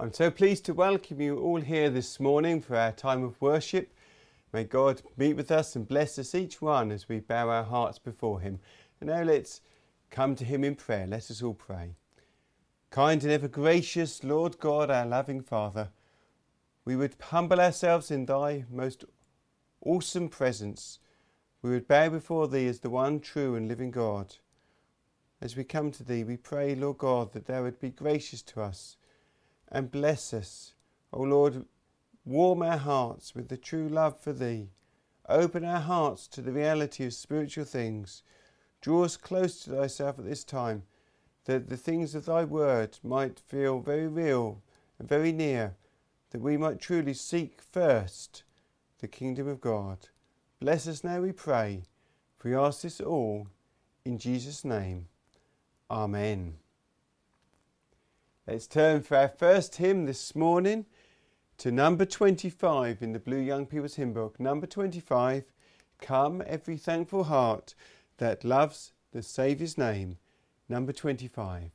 I'm so pleased to welcome you all here this morning for our time of worship. May God meet with us and bless us each one as we bow our hearts before Him. And now let's come to Him in prayer. Let us all pray. Kind and ever gracious Lord God, our loving Father, we would humble ourselves in Thy most awesome presence. We would bow before Thee as the one true and living God. As we come to Thee, we pray, Lord God, that Thou would be gracious to us and bless us. O Lord, warm our hearts with the true love for Thee. Open our hearts to the reality of spiritual things. Draw us close to Thyself at this time, that the things of Thy word might feel very real and very near, that we might truly seek first the kingdom of God. Bless us now, we pray, for we ask this all in Jesus' name. Amen. Let's turn for our first hymn this morning to number 25 in the Blue Young People's Hymn Book. Number 25 Come, every thankful heart that loves the Saviour's name. Number 25.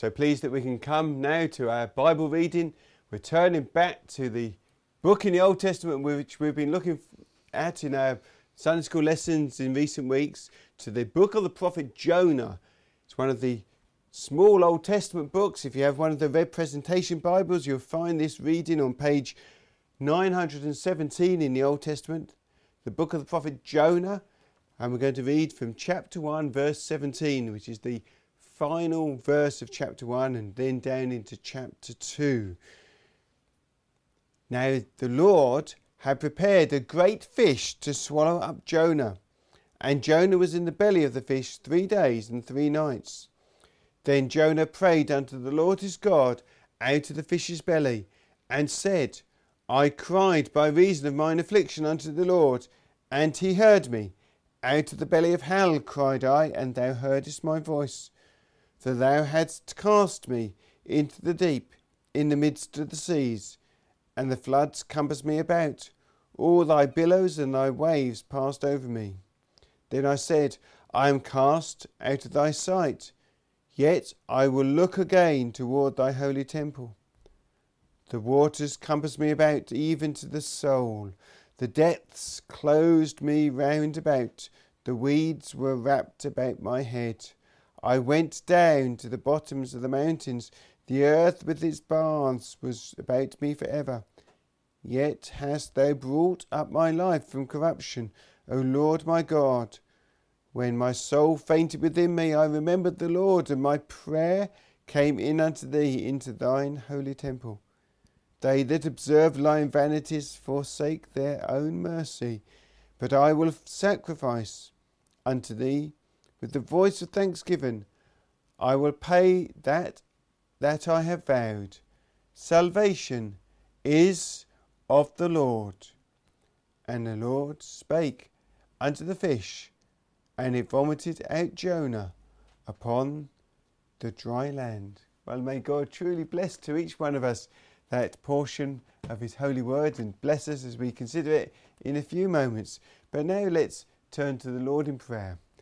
So pleased that we can come now to our Bible reading. We're turning back to the book in the Old Testament which we've been looking at in our Sunday school lessons in recent weeks, to the book of the prophet Jonah. It's one of the small Old Testament books. If you have one of the Red Presentation Bibles, you'll find this reading on page 917 in the Old Testament, the book of the prophet Jonah. And we're going to read from chapter 1, verse 17, which is the final verse of chapter 1 and then down into chapter 2. Now the Lord had prepared a great fish to swallow up Jonah, and Jonah was in the belly of the fish three days and three nights. Then Jonah prayed unto the Lord his God out of the fish's belly, and said, I cried by reason of mine affliction unto the Lord, And he heard me. Out of the belly of hell cried I, and thou heardest my voice. For thou hadst cast me into the deep, in the midst of the seas, and the floods compassed me about. All thy billows and thy waves passed over me. Then I said, I am cast out of thy sight, yet I will look again toward thy holy temple. The waters compassed me about, even to the soul. The depths closed me round about, the weeds were wrapped about my head. I went down to the bottoms of the mountains, the earth with its baths was about me for ever. Yet hast thou brought up my life from corruption, O Lord my God. When my soul fainted within me, I remembered the Lord, and my prayer came in unto thee into thine holy temple. They that observe lying vanities forsake their own mercy, but I will sacrifice unto thee with the voice of thanksgiving. I will pay that that I have vowed. Salvation is of the Lord. And the Lord spake unto the fish, and it vomited out Jonah upon the dry land. Well, may God truly bless to each one of us that portion of His holy word and bless us as we consider it in a few moments. But now let's turn to the Lord in prayer.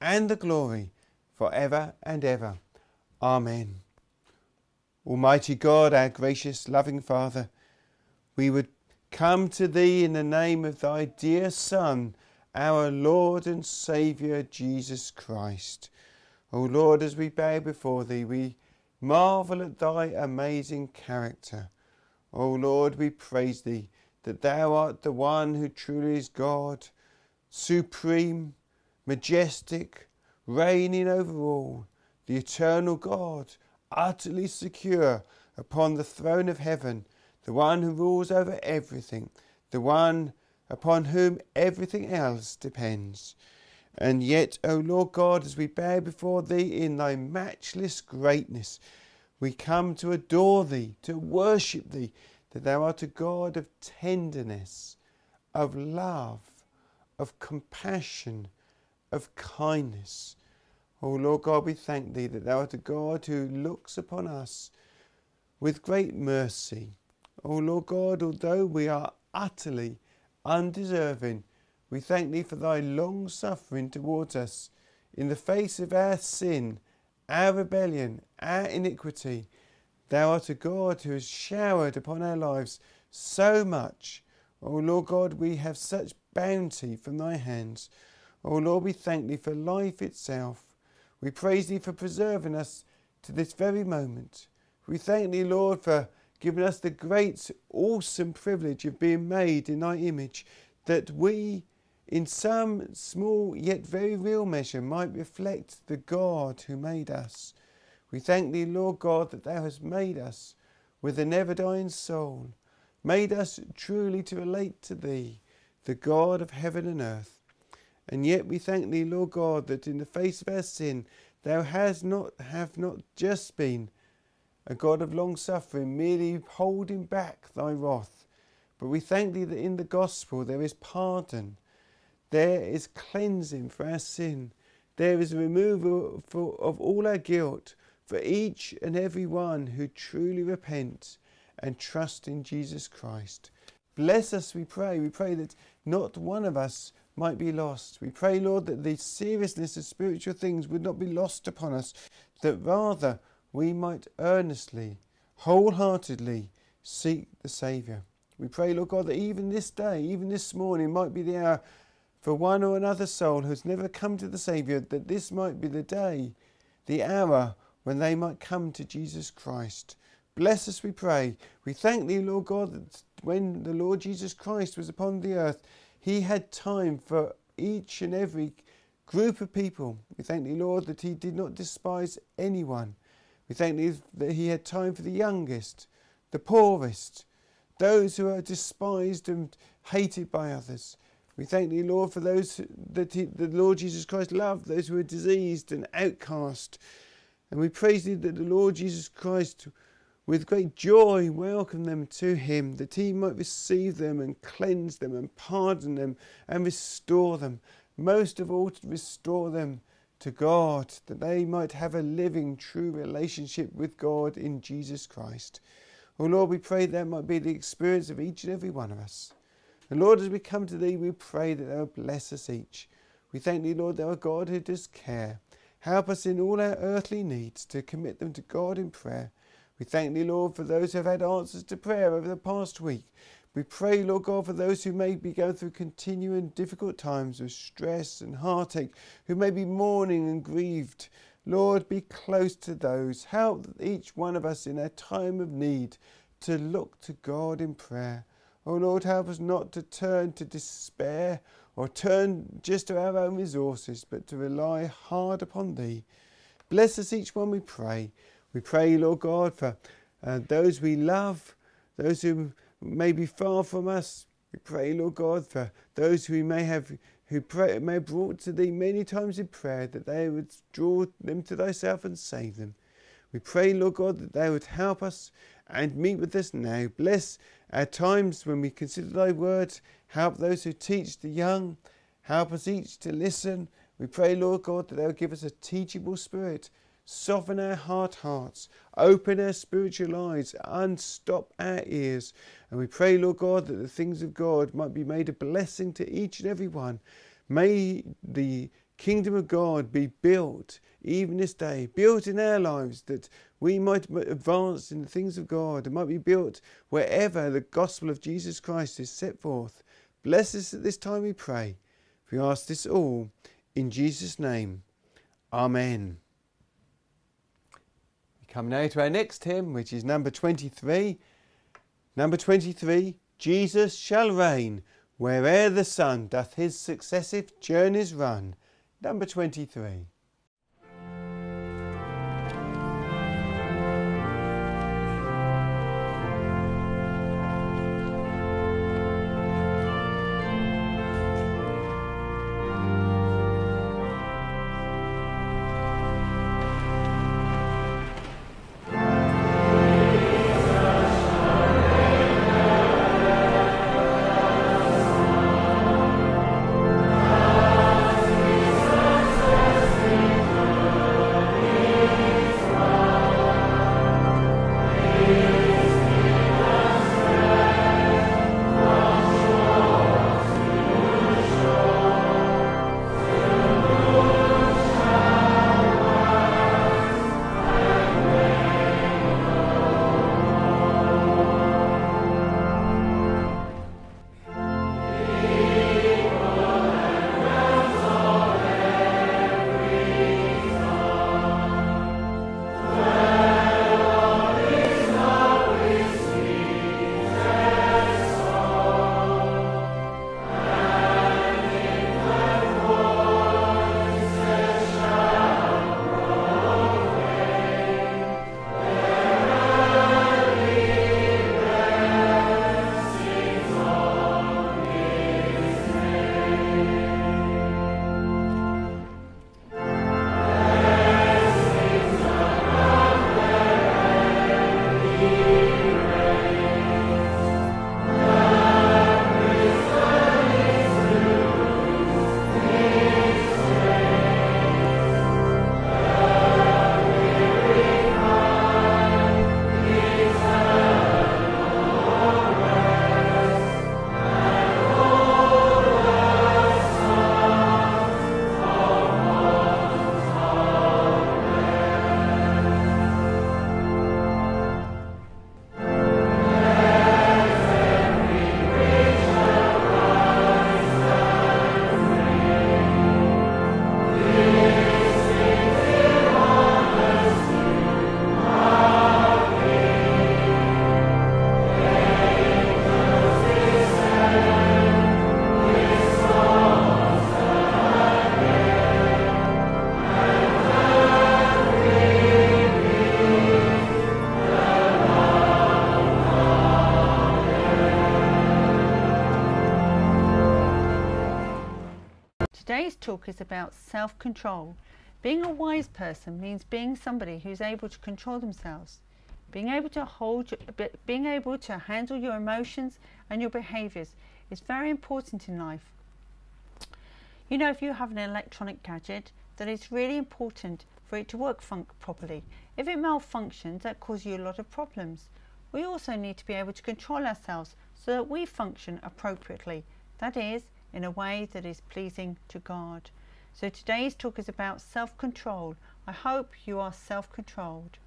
and the glory, for ever and ever. Amen. Almighty God, our gracious, loving Father, we would come to Thee in the name of Thy dear Son, our Lord and Saviour, Jesus Christ. O Lord, as we bow before Thee, we marvel at Thy amazing character. O Lord, we praise Thee that Thou art the one who truly is God, supreme, majestic, reigning over all, the eternal God, utterly secure upon the throne of heaven, the one who rules over everything, the one upon whom everything else depends. And yet, O Lord God, as we bow before Thee in Thy matchless greatness, we come to adore Thee, to worship Thee, that Thou art a God of tenderness, of love, of compassion, of kindness. O Lord God, we thank Thee that Thou art a God who looks upon us with great mercy. O Lord God, although we are utterly undeserving, we thank Thee for Thy long suffering towards us in the face of our sin our rebellion, our iniquity. Thou art a God who has showered upon our lives so much. O Lord God, we have such bounty from thy hands. O Lord, we thank thee for life itself. We praise thee for preserving us to this very moment. We thank thee, Lord, for giving us the great, awesome privilege of being made in thy image, that we in some small yet very real measure might reflect the God who made us. We thank thee, Lord God, that thou hast made us with a never dying soul, made us truly to relate to thee, the God of heaven and earth. And yet we thank thee, Lord God, that in the face of our sin, thou hast not have not just been a God of long suffering, merely holding back thy wrath. But we thank thee that in the gospel there is pardon there is cleansing for our sin. There is removal for, of all our guilt for each and every one who truly repents and trust in Jesus Christ. Bless us, we pray. We pray that not one of us might be lost. We pray, Lord, that the seriousness of spiritual things would not be lost upon us, that rather we might earnestly, wholeheartedly seek the Saviour. We pray, Lord God, that even this day, even this morning, might be the hour for one or another soul who has never come to the Saviour, that this might be the day, the hour when they might come to Jesus Christ. Bless us, we pray. We thank thee, Lord God, that when the Lord Jesus Christ was upon the earth, he had time for each and every group of people. We thank thee, Lord, that he did not despise anyone. We thank thee that he had time for the youngest, the poorest, those who are despised and hated by others. We thank thee, Lord, for those that he, the Lord Jesus Christ loved, those who are diseased and outcast. And we praise thee that the Lord Jesus Christ, with great joy, welcome them to him, that he might receive them and cleanse them and pardon them and restore them. Most of all, to restore them to God, that they might have a living, true relationship with God in Jesus Christ. Oh Lord, we pray that might be the experience of each and every one of us. And Lord, as we come to Thee, we pray that Thou bless us each. We thank Thee, Lord, Thou art God who does care. Help us in all our earthly needs to commit them to God in prayer. We thank Thee, Lord, for those who have had answers to prayer over the past week. We pray, Lord God, for those who may be going through continuing difficult times of stress and heartache, who may be mourning and grieved. Lord, be close to those. Help each one of us in our time of need to look to God in prayer. Oh Lord, help us not to turn to despair or turn just to our own resources, but to rely hard upon Thee. Bless us each one, we pray. We pray, Lord God, for uh, those we love, those who may be far from us. We pray, Lord God, for those who we may have who pray, may have brought to Thee many times in prayer, that They would draw them to Thyself and save them. We pray, Lord God, that They would help us and meet with us now. Bless at times when we consider thy words, help those who teach the young, help us each to listen. We pray, Lord God, that thou give us a teachable spirit, soften our hard hearts, open our spiritual eyes, and stop our ears. And we pray, Lord God, that the things of God might be made a blessing to each and every one. May the kingdom of God be built even this day, built in our lives that we might advance in the things of God and might be built wherever the gospel of Jesus Christ is set forth. Bless us at this time, we pray. We ask this all in Jesus' name. Amen. Come now to our next hymn, which is number 23. Number 23 Jesus shall reign where'er the sun doth his successive journeys run. Number 23. Talk is about self control. Being a wise person means being somebody who's able to control themselves, being able to hold, being able to handle your emotions and your behaviors is very important in life. You know, if you have an electronic gadget, that it's really important for it to work properly. If it malfunctions, that causes you a lot of problems. We also need to be able to control ourselves so that we function appropriately, that is, in a way that is pleasing to God. So today's talk is about self control. I hope you are self controlled.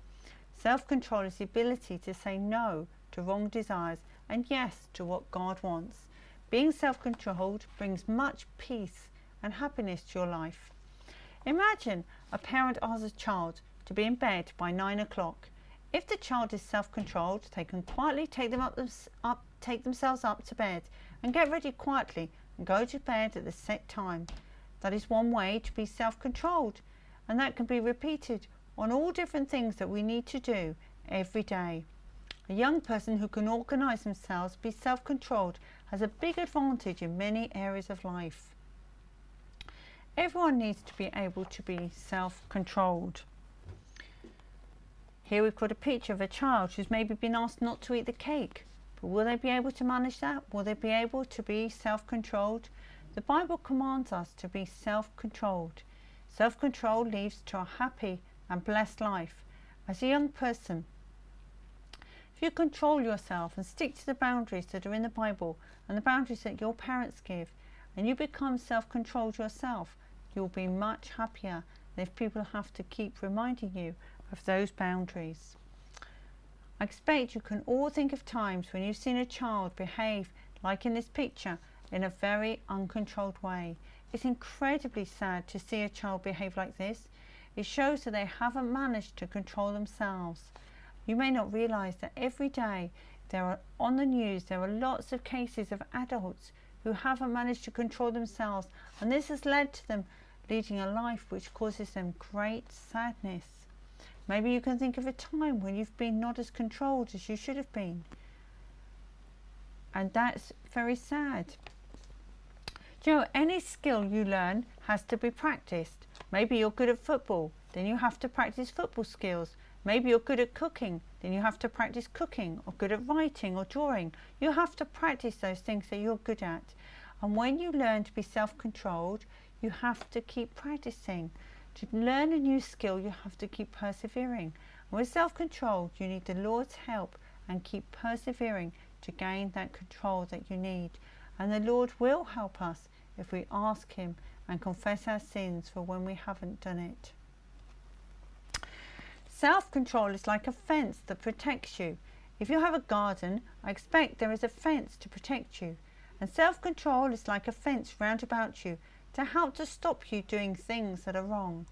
Self control is the ability to say no to wrong desires and yes to what God wants. Being self controlled brings much peace and happiness to your life. Imagine a parent asks a child to be in bed by nine o'clock. If the child is self-controlled, they can quietly take them up, up, take themselves up to bed and get ready quietly go to bed at the set time. That is one way to be self-controlled, and that can be repeated on all different things that we need to do every day. A young person who can organise themselves, be self-controlled, has a big advantage in many areas of life. Everyone needs to be able to be self-controlled. Here we've got a picture of a child who's maybe been asked not to eat the cake. Will they be able to manage that? Will they be able to be self-controlled? The Bible commands us to be self-controlled. Self-control leads to a happy and blessed life. As a young person, if you control yourself and stick to the boundaries that are in the Bible and the boundaries that your parents give, and you become self-controlled yourself, you'll be much happier than if people have to keep reminding you of those boundaries. I expect you can all think of times when you've seen a child behave like in this picture in a very uncontrolled way. It's incredibly sad to see a child behave like this. It shows that they haven't managed to control themselves. You may not realise that every day there are on the news there are lots of cases of adults who haven't managed to control themselves and this has led to them leading a life which causes them great sadness. Maybe you can think of a time when you've been not as controlled as you should have been. And that's very sad. Do you know, any skill you learn has to be practiced. Maybe you're good at football, then you have to practice football skills. Maybe you're good at cooking, then you have to practice cooking, or good at writing or drawing. You have to practice those things that you're good at. And when you learn to be self controlled, you have to keep practicing. To learn a new skill, you have to keep persevering. And with self-control, you need the Lord's help and keep persevering to gain that control that you need. And the Lord will help us if we ask Him and confess our sins for when we haven't done it. Self-control is like a fence that protects you. If you have a garden, I expect there is a fence to protect you. And self-control is like a fence round about you to help to stop you doing things that are wrong.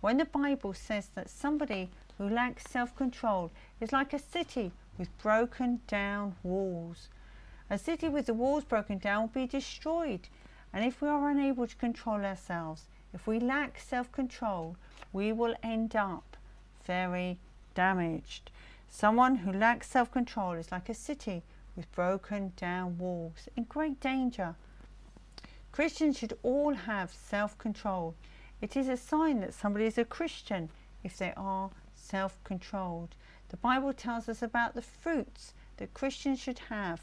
When the Bible says that somebody who lacks self-control is like a city with broken down walls. A city with the walls broken down will be destroyed. And if we are unable to control ourselves, if we lack self-control, we will end up very damaged. Someone who lacks self-control is like a city with broken down walls, in great danger Christians should all have self-control. It is a sign that somebody is a Christian if they are self-controlled. The Bible tells us about the fruits that Christians should have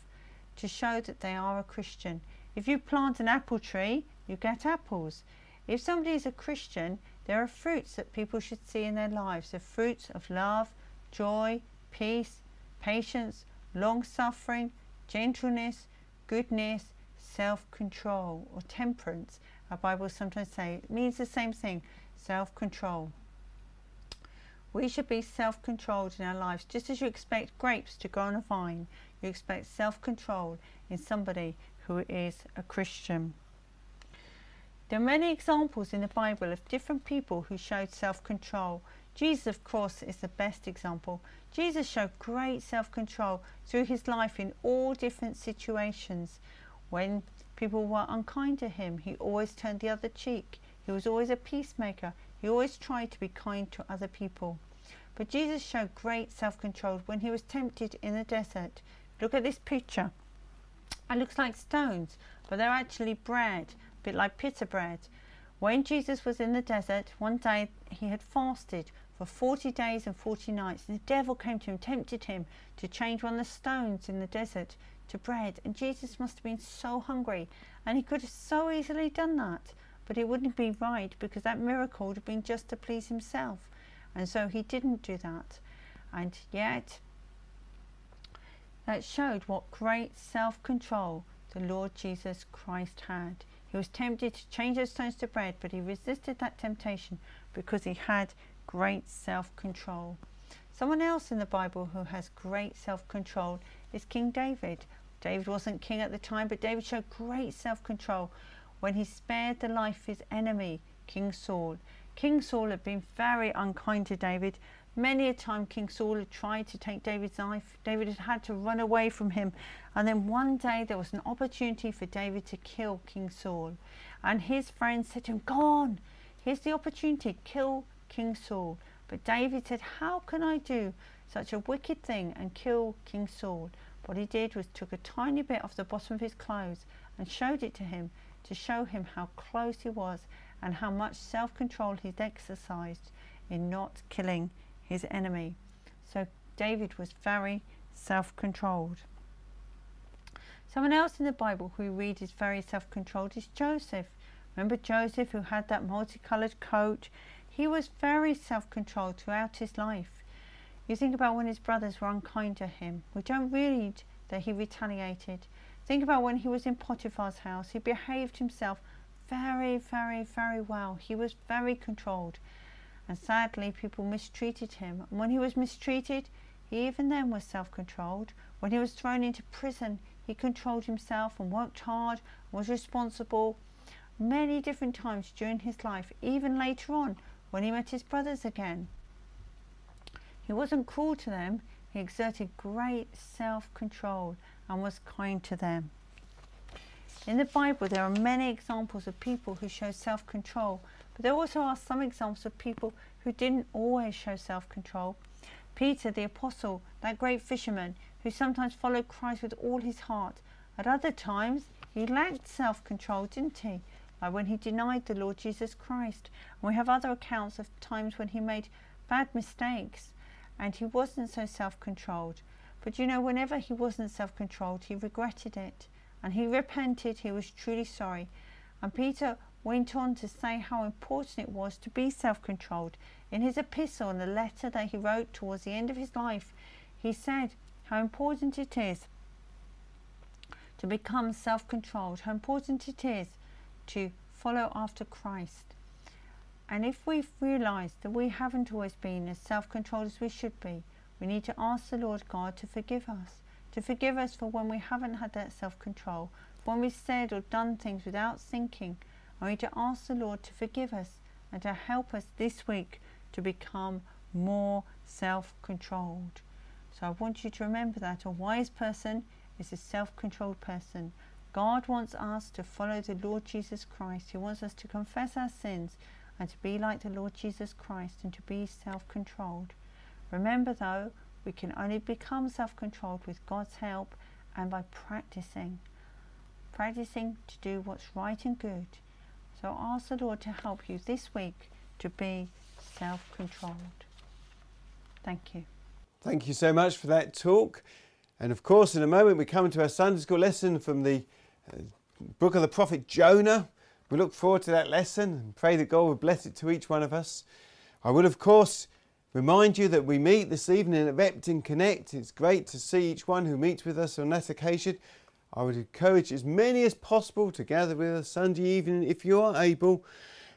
to show that they are a Christian. If you plant an apple tree, you get apples. If somebody is a Christian, there are fruits that people should see in their lives. The fruits of love, joy, peace, patience, long-suffering, gentleness, goodness, self-control or temperance. Our Bible sometimes say it means the same thing, self-control. We should be self-controlled in our lives, just as you expect grapes to grow on a vine. You expect self-control in somebody who is a Christian. There are many examples in the Bible of different people who showed self-control. Jesus, of course, is the best example. Jesus showed great self-control through his life in all different situations. When people were unkind to him, he always turned the other cheek. He was always a peacemaker. He always tried to be kind to other people. But Jesus showed great self-control when he was tempted in the desert. Look at this picture. It looks like stones, but they're actually bread, a bit like pita bread. When Jesus was in the desert, one day he had fasted for 40 days and 40 nights. The devil came to him, tempted him to change one of the stones in the desert to bread. And Jesus must have been so hungry. And he could have so easily done that. But it wouldn't be right because that miracle would have been just to please himself. And so he didn't do that. And yet, that showed what great self control the Lord Jesus Christ had. He was tempted to change those stones to bread, but he resisted that temptation because he had great self control. Someone else in the Bible who has great self control is King David. David wasn't king at the time, but David showed great self control when he spared the life of his enemy, King Saul. King Saul had been very unkind to David. Many a time King Saul had tried to take David's life. David had had to run away from him. And then one day there was an opportunity for David to kill King Saul. And his friends said to him, Go on, here's the opportunity, kill King Saul. But David said, How can I do such a wicked thing and kill King Saul? What he did was took a tiny bit off the bottom of his clothes and showed it to him to show him how close he was and how much self control he'd exercised in not killing his enemy. So David was very self controlled. Someone else in the Bible who we read is very self controlled is Joseph. Remember Joseph who had that multicoloured coat? He was very self controlled throughout his life. You think about when his brothers were unkind to him. We don't read that he retaliated. Think about when he was in Potiphar's house. He behaved himself very, very, very well. He was very controlled. And sadly, people mistreated him. And when he was mistreated, he even then was self controlled. When he was thrown into prison, he controlled himself and worked hard, was responsible. Many different times during his life, even later on when he met his brothers again. He wasn't cruel to them, he exerted great self control and was kind to them. In the Bible, there are many examples of people who show self control, but there also are some examples of people who didn't always show self control. Peter, the apostle, that great fisherman who sometimes followed Christ with all his heart, at other times he lacked self control, didn't he? Like when he denied the Lord Jesus Christ. And we have other accounts of times when he made bad mistakes and he wasn't so self controlled. But you know, whenever he wasn't self controlled, he regretted it and he repented, he was truly sorry. And Peter went on to say how important it was to be self controlled. In his epistle and the letter that he wrote towards the end of his life, he said how important it is to become self controlled, how important it is to follow after Christ. And if we've realized that we haven't always been as self controlled as we should be, we need to ask the Lord God to forgive us to forgive us for when we haven't had that self control, when we've said or done things without thinking. I need to ask the Lord to forgive us and to help us this week to become more self controlled. So I want you to remember that a wise person is a self controlled person. God wants us to follow the Lord Jesus Christ. He wants us to confess our sins and to be like the Lord Jesus Christ and to be self controlled. Remember, though, we can only become self controlled with God's help and by practicing. Practicing to do what's right and good. So ask the Lord to help you this week to be self controlled. Thank you. Thank you so much for that talk. And of course, in a moment, we come to our Sunday school lesson from the uh, book of the prophet Jonah. We look forward to that lesson and pray that God will bless it to each one of us. I would, of course, Remind you that we meet this evening at Repton Connect. It's great to see each one who meets with us on that occasion. I would encourage as many as possible to gather with us Sunday evening if you are able.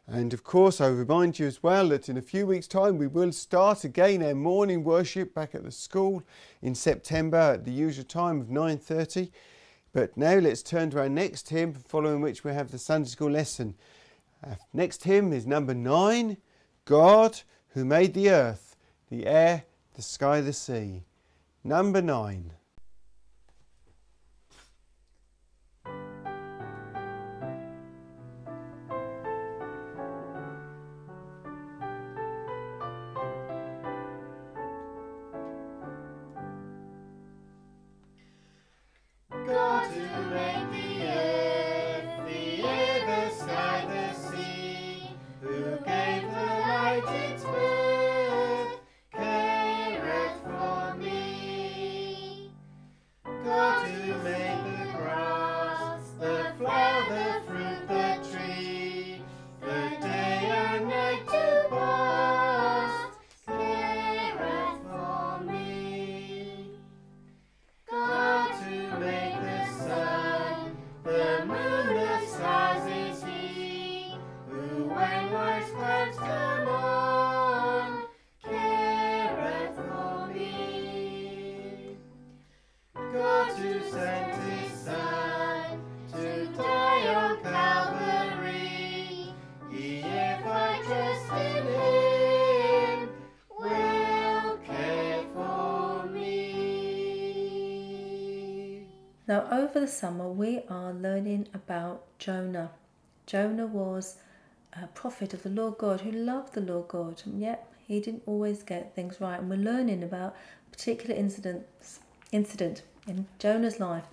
And of course, I remind you as well that in a few weeks' time we will start again our morning worship back at the school in September at the usual time of 9:30. But now let's turn to our next hymn, following which we have the Sunday school lesson. Our next hymn is number nine, God who made the earth, the air, the sky, the sea. Number nine. Over the summer, we are learning about Jonah. Jonah was a prophet of the Lord God who loved the Lord God, and yet he didn't always get things right. And we're learning about a particular incidents, incident in Jonah's life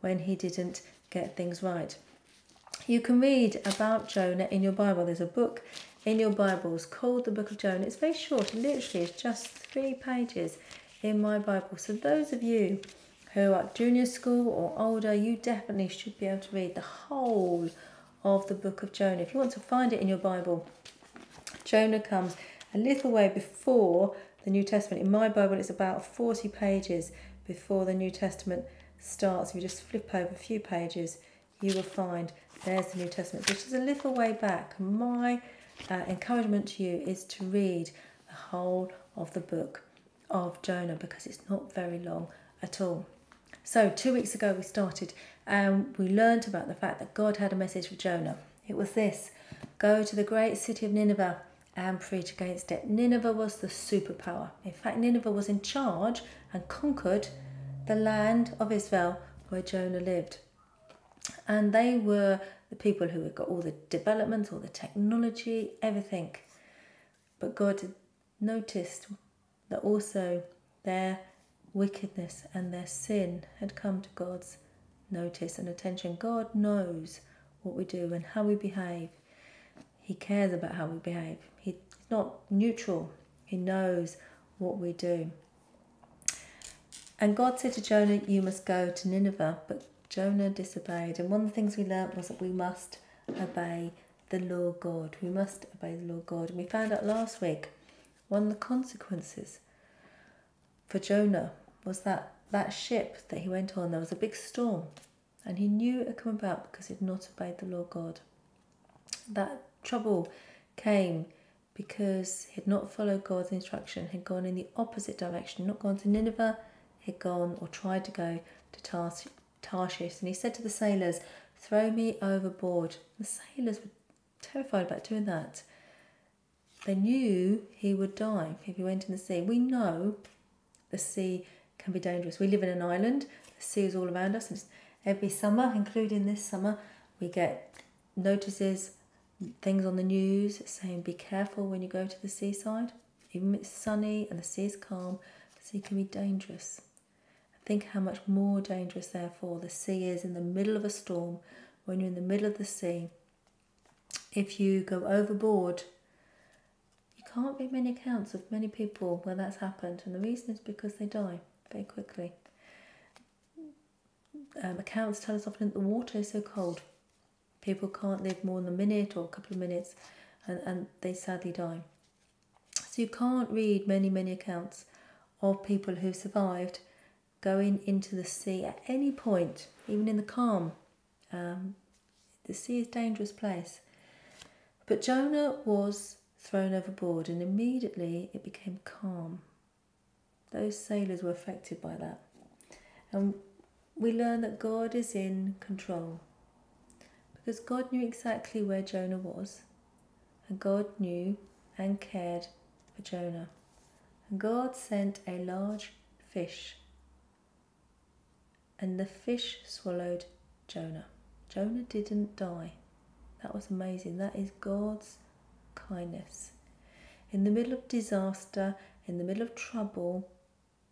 when he didn't get things right. You can read about Jonah in your Bible. There's a book in your Bibles called the Book of Jonah. It's very short, literally is just three pages in my Bible. So, those of you who are at junior school or older, you definitely should be able to read the whole of the book of Jonah. If you want to find it in your Bible, Jonah comes a little way before the New Testament. In my Bible, it's about 40 pages before the New Testament starts. If you just flip over a few pages, you will find there's the New Testament, which is a little way back. My uh, encouragement to you is to read the whole of the book of Jonah because it's not very long at all. So, two weeks ago, we started and we learned about the fact that God had a message for Jonah. It was this go to the great city of Nineveh and preach against it. Nineveh was the superpower. In fact, Nineveh was in charge and conquered the land of Israel where Jonah lived. And they were the people who had got all the development, all the technology, everything. But God noticed that also their wickedness and their sin had come to God's notice and attention. God knows what we do and how we behave. He cares about how we behave. He's not neutral, He knows what we do. And God said to Jonah, You must go to Nineveh. But Jonah disobeyed. And one of the things we learnt was that we must obey the Lord God. We must obey the Lord God. And we found out last week one of the consequences for Jonah was that that ship that he went on, there was a big storm. And he knew it had come about because he had not obeyed the Lord God. That trouble came because he had not followed God's instruction, had gone in the opposite direction, not gone to Nineveh, had gone or tried to go to Tars- Tarshish. And he said to the sailors, Throw me overboard. The sailors were terrified about doing that. They knew he would die if he went in the sea. We know the sea can be dangerous. We live in an island, the sea is all around us, and every summer, including this summer, we get notices, things on the news saying be careful when you go to the seaside. Even if it's sunny and the sea is calm, the sea can be dangerous. Think how much more dangerous, therefore, the sea is in the middle of a storm when you're in the middle of the sea. If you go overboard, you can't read many accounts of many people where that's happened, and the reason is because they die very quickly. Um, accounts tell us often that the water is so cold, people can't live more than a minute or a couple of minutes, and, and they sadly die. So you can't read many, many accounts of people who survived going into the sea at any point, even in the calm. Um, the sea is a dangerous place. But Jonah was thrown overboard, and immediately it became calm. Those sailors were affected by that. And we learn that God is in control because God knew exactly where Jonah was, and God knew and cared for Jonah. And God sent a large fish, and the fish swallowed Jonah. Jonah didn't die. That was amazing. That is God's kindness. In the middle of disaster, in the middle of trouble,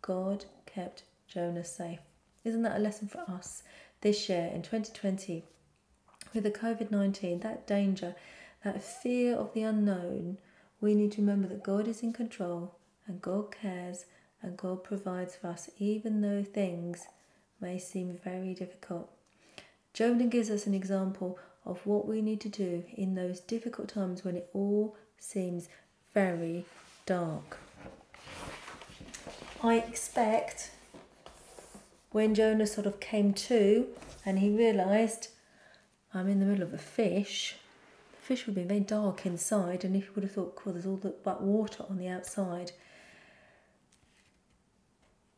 God kept Jonah safe. Isn't that a lesson for us this year in 2020? With the COVID 19, that danger, that fear of the unknown, we need to remember that God is in control and God cares and God provides for us, even though things may seem very difficult. Jonah gives us an example of what we need to do in those difficult times when it all seems very dark. I expect when Jonah sort of came to and he realised I'm in the middle of a fish, the fish would been very dark inside, and if you would have thought, cool, there's all that water on the outside,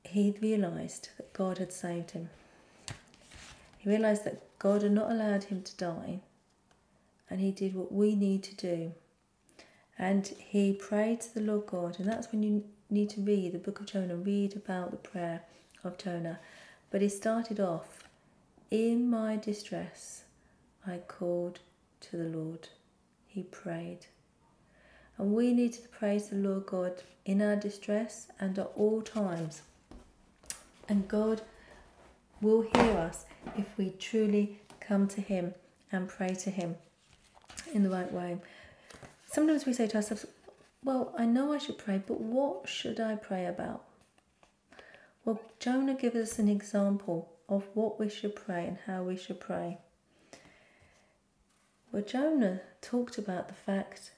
he realised that God had saved him. He realised that God had not allowed him to die, and he did what we need to do. And he prayed to the Lord God, and that's when you need to read the book of Jonah, read about the prayer of Jonah. But it started off, In my distress, I called to the Lord. He prayed. And we need to praise the Lord God in our distress and at all times. And God will hear us if we truly come to Him and pray to Him in the right way. Sometimes we say to ourselves, Well, I know I should pray, but what should I pray about? Well, Jonah gives us an example of what we should pray and how we should pray. Well, Jonah talked about the fact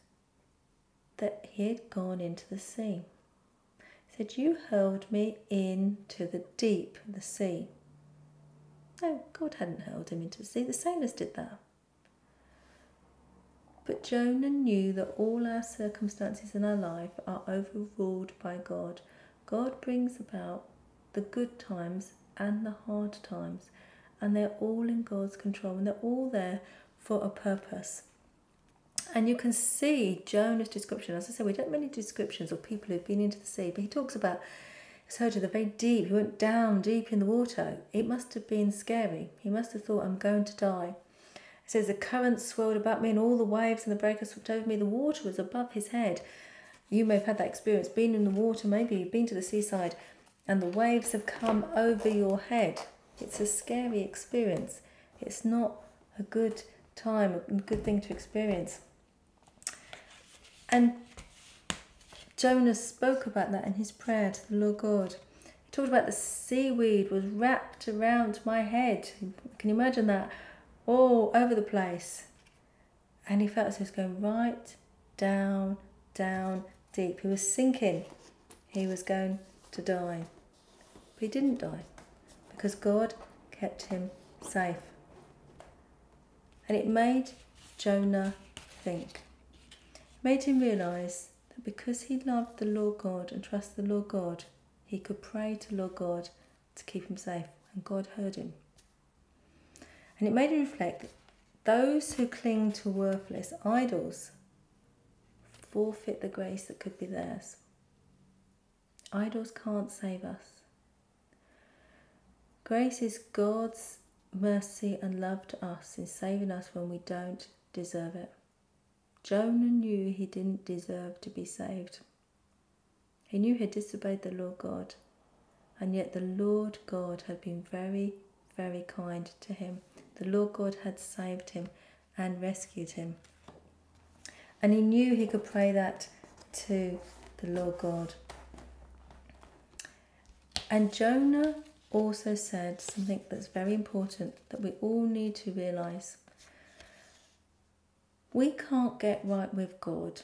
that he had gone into the sea. He said, You hurled me into the deep, the sea. No, God hadn't hurled him into the sea. The sailors did that. But Jonah knew that all our circumstances in our life are overruled by God. God brings about the good times and the hard times, and they're all in God's control and they're all there for a purpose. And you can see Jonah's description. As I said, we don't many descriptions of people who've been into the sea, but he talks about he's heard of the very deep. He went down deep in the water. It must have been scary. He must have thought, I'm going to die. It says the currents swirled about me and all the waves and the breakers swept over me. The water was above his head. You may have had that experience, been in the water, maybe you've been to the seaside, and the waves have come over your head. It's a scary experience. It's not a good time, a good thing to experience. And Jonah spoke about that in his prayer to the Lord God. He talked about the seaweed was wrapped around my head. Can you imagine that? All over the place. And he felt as he was going right down, down, deep. He was sinking. He was going to die. But he didn't die because God kept him safe. And it made Jonah think. It made him realise that because he loved the Lord God and trusted the Lord God, he could pray to the Lord God to keep him safe. And God heard him. And it made him reflect those who cling to worthless idols forfeit the grace that could be theirs. Idols can't save us. Grace is God's mercy and love to us in saving us when we don't deserve it. Jonah knew he didn't deserve to be saved. He knew he had disobeyed the Lord God, and yet the Lord God had been very, very kind to him the Lord God had saved him and rescued him. And he knew he could pray that to the Lord God. And Jonah also said something that's very important that we all need to realize. We can't get right with God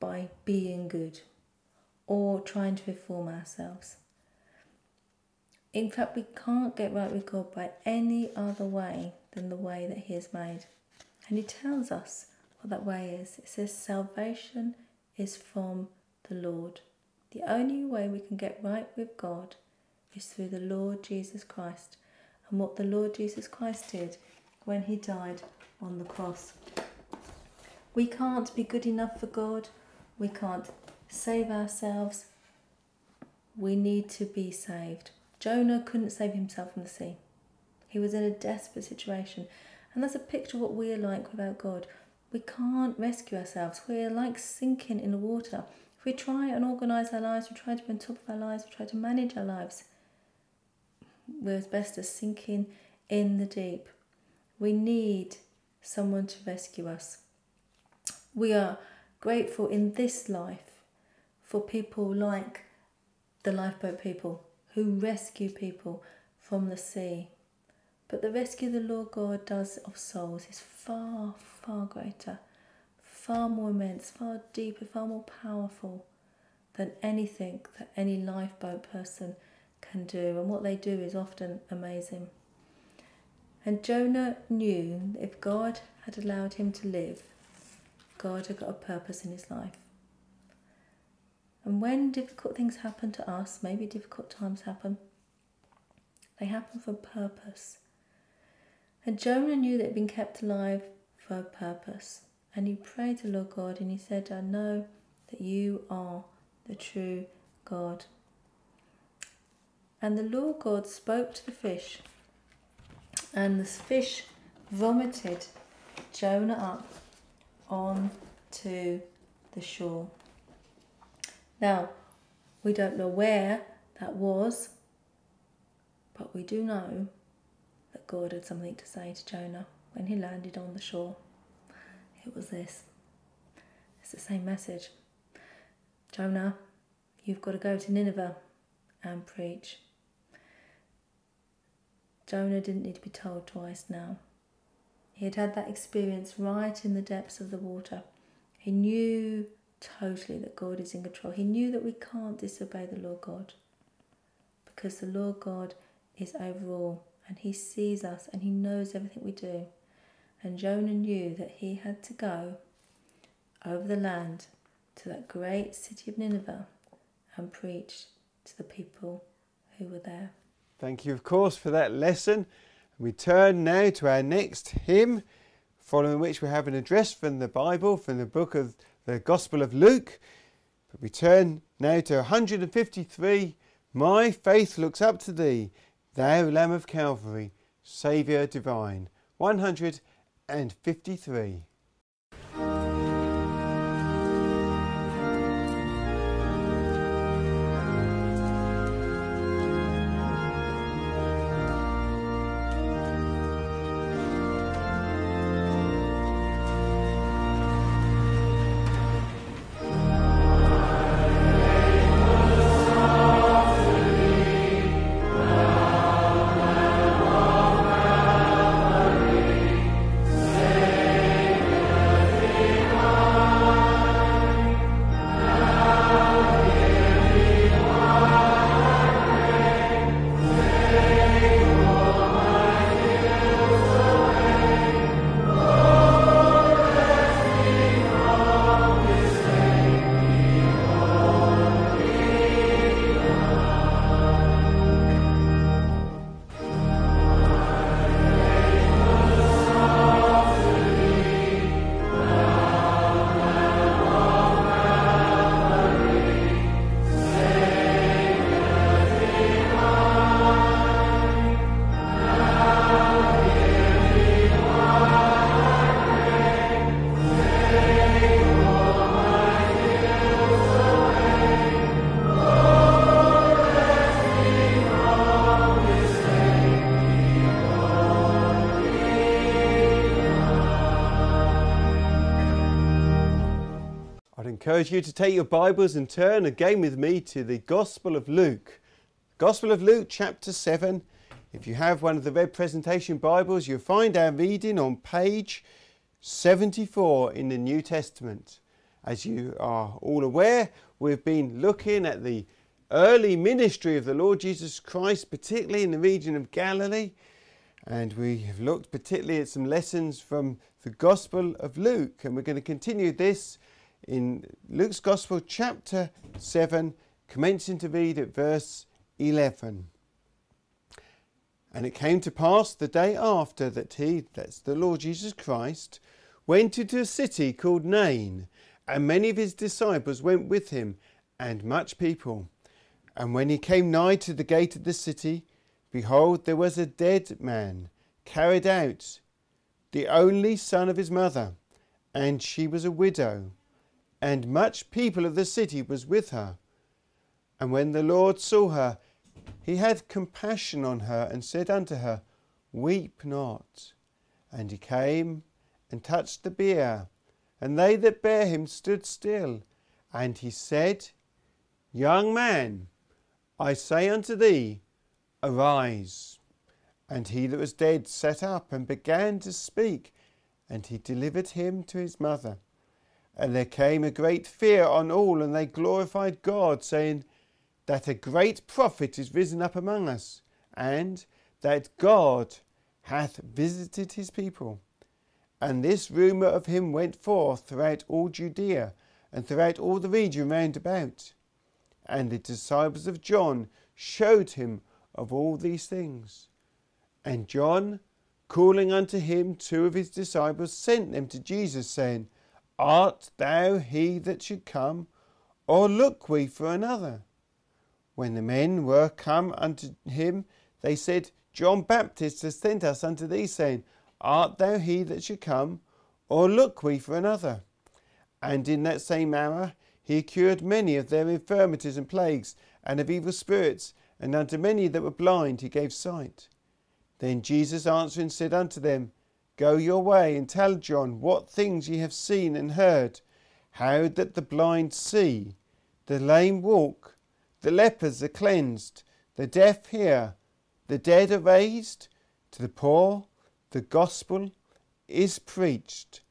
by being good or trying to reform ourselves. In fact, we can't get right with God by any other way than the way that He has made. And He tells us what that way is. It says, Salvation is from the Lord. The only way we can get right with God is through the Lord Jesus Christ and what the Lord Jesus Christ did when He died on the cross. We can't be good enough for God, we can't save ourselves. We need to be saved. Jonah couldn't save himself from the sea. He was in a desperate situation. And that's a picture of what we're like without God. We can't rescue ourselves. We're like sinking in the water. If we try and organise our lives, we try to be on top of our lives, we try to manage our lives, we're as best as sinking in the deep. We need someone to rescue us. We are grateful in this life for people like the lifeboat people who rescue people from the sea. But the rescue the Lord God does of souls is far, far greater, far more immense, far deeper, far more powerful than anything that any lifeboat person can do. And what they do is often amazing. And Jonah knew if God had allowed him to live, God had got a purpose in his life. And when difficult things happen to us, maybe difficult times happen, they happen for a purpose. And Jonah knew that he'd been kept alive for a purpose. And he prayed to the Lord God and he said, I know that you are the true God. And the Lord God spoke to the fish, and the fish vomited Jonah up onto the shore. Now, we don't know where that was, but we do know God had something to say to Jonah when he landed on the shore. It was this it's the same message. Jonah, you've got to go to Nineveh and preach. Jonah didn't need to be told twice now. He had had that experience right in the depths of the water. He knew totally that God is in control. He knew that we can't disobey the Lord God because the Lord God is over all and He sees us and He knows everything we do. And Jonah knew that he had to go over the land to that great city of Nineveh and preach to the people who were there. Thank you, of course, for that lesson. We turn now to our next hymn, following which we have an address from the Bible, from the book of the Gospel of Luke. But we turn now to 153 My faith looks up to thee, thou Lamb of Calvary, Saviour divine. 153. Encourage you to take your Bibles and turn again with me to the Gospel of Luke. Gospel of Luke, chapter 7. If you have one of the Red Presentation Bibles, you'll find our reading on page 74 in the New Testament. As you are all aware, we've been looking at the early ministry of the Lord Jesus Christ, particularly in the region of Galilee. And we have looked particularly at some lessons from the Gospel of Luke. And we're going to continue this in Luke's Gospel, chapter 7, commencing to read at verse 11. And it came to pass the day after that he, that's the Lord Jesus Christ, went into a city called Nain, and many of his disciples went with him, and much people. And when he came nigh to the gate of the city, behold, there was a dead man carried out, the only son of his mother, and she was a widow and much people of the city was with her. And when the Lord saw her, he had compassion on her and said unto her, Weep not. And he came and touched the bier, and they that bare him stood still. And he said, Young man, I say unto thee, Arise. And he that was dead sat up and began to speak, and he delivered him to his mother. And there came a great fear on all, and they glorified God, saying, That a great prophet is risen up among us, and that God hath visited his people. And this rumour of him went forth throughout all Judea and throughout all the region round about. And the disciples of John showed him of all these things. And John, calling unto him two of his disciples, sent them to Jesus, saying, Art thou he that should come, or look we for another? When the men were come unto him, they said, John Baptist has sent us unto thee, saying, Art thou he that should come, or look we for another? And in that same hour he cured many of their infirmities and plagues, and of evil spirits, and unto many that were blind he gave sight. Then Jesus answering said unto them, Go your way, and tell John what things ye have seen and heard, how that the blind see, the lame walk, the lepers are cleansed, the deaf hear, the dead are raised, to the poor the gospel is preached,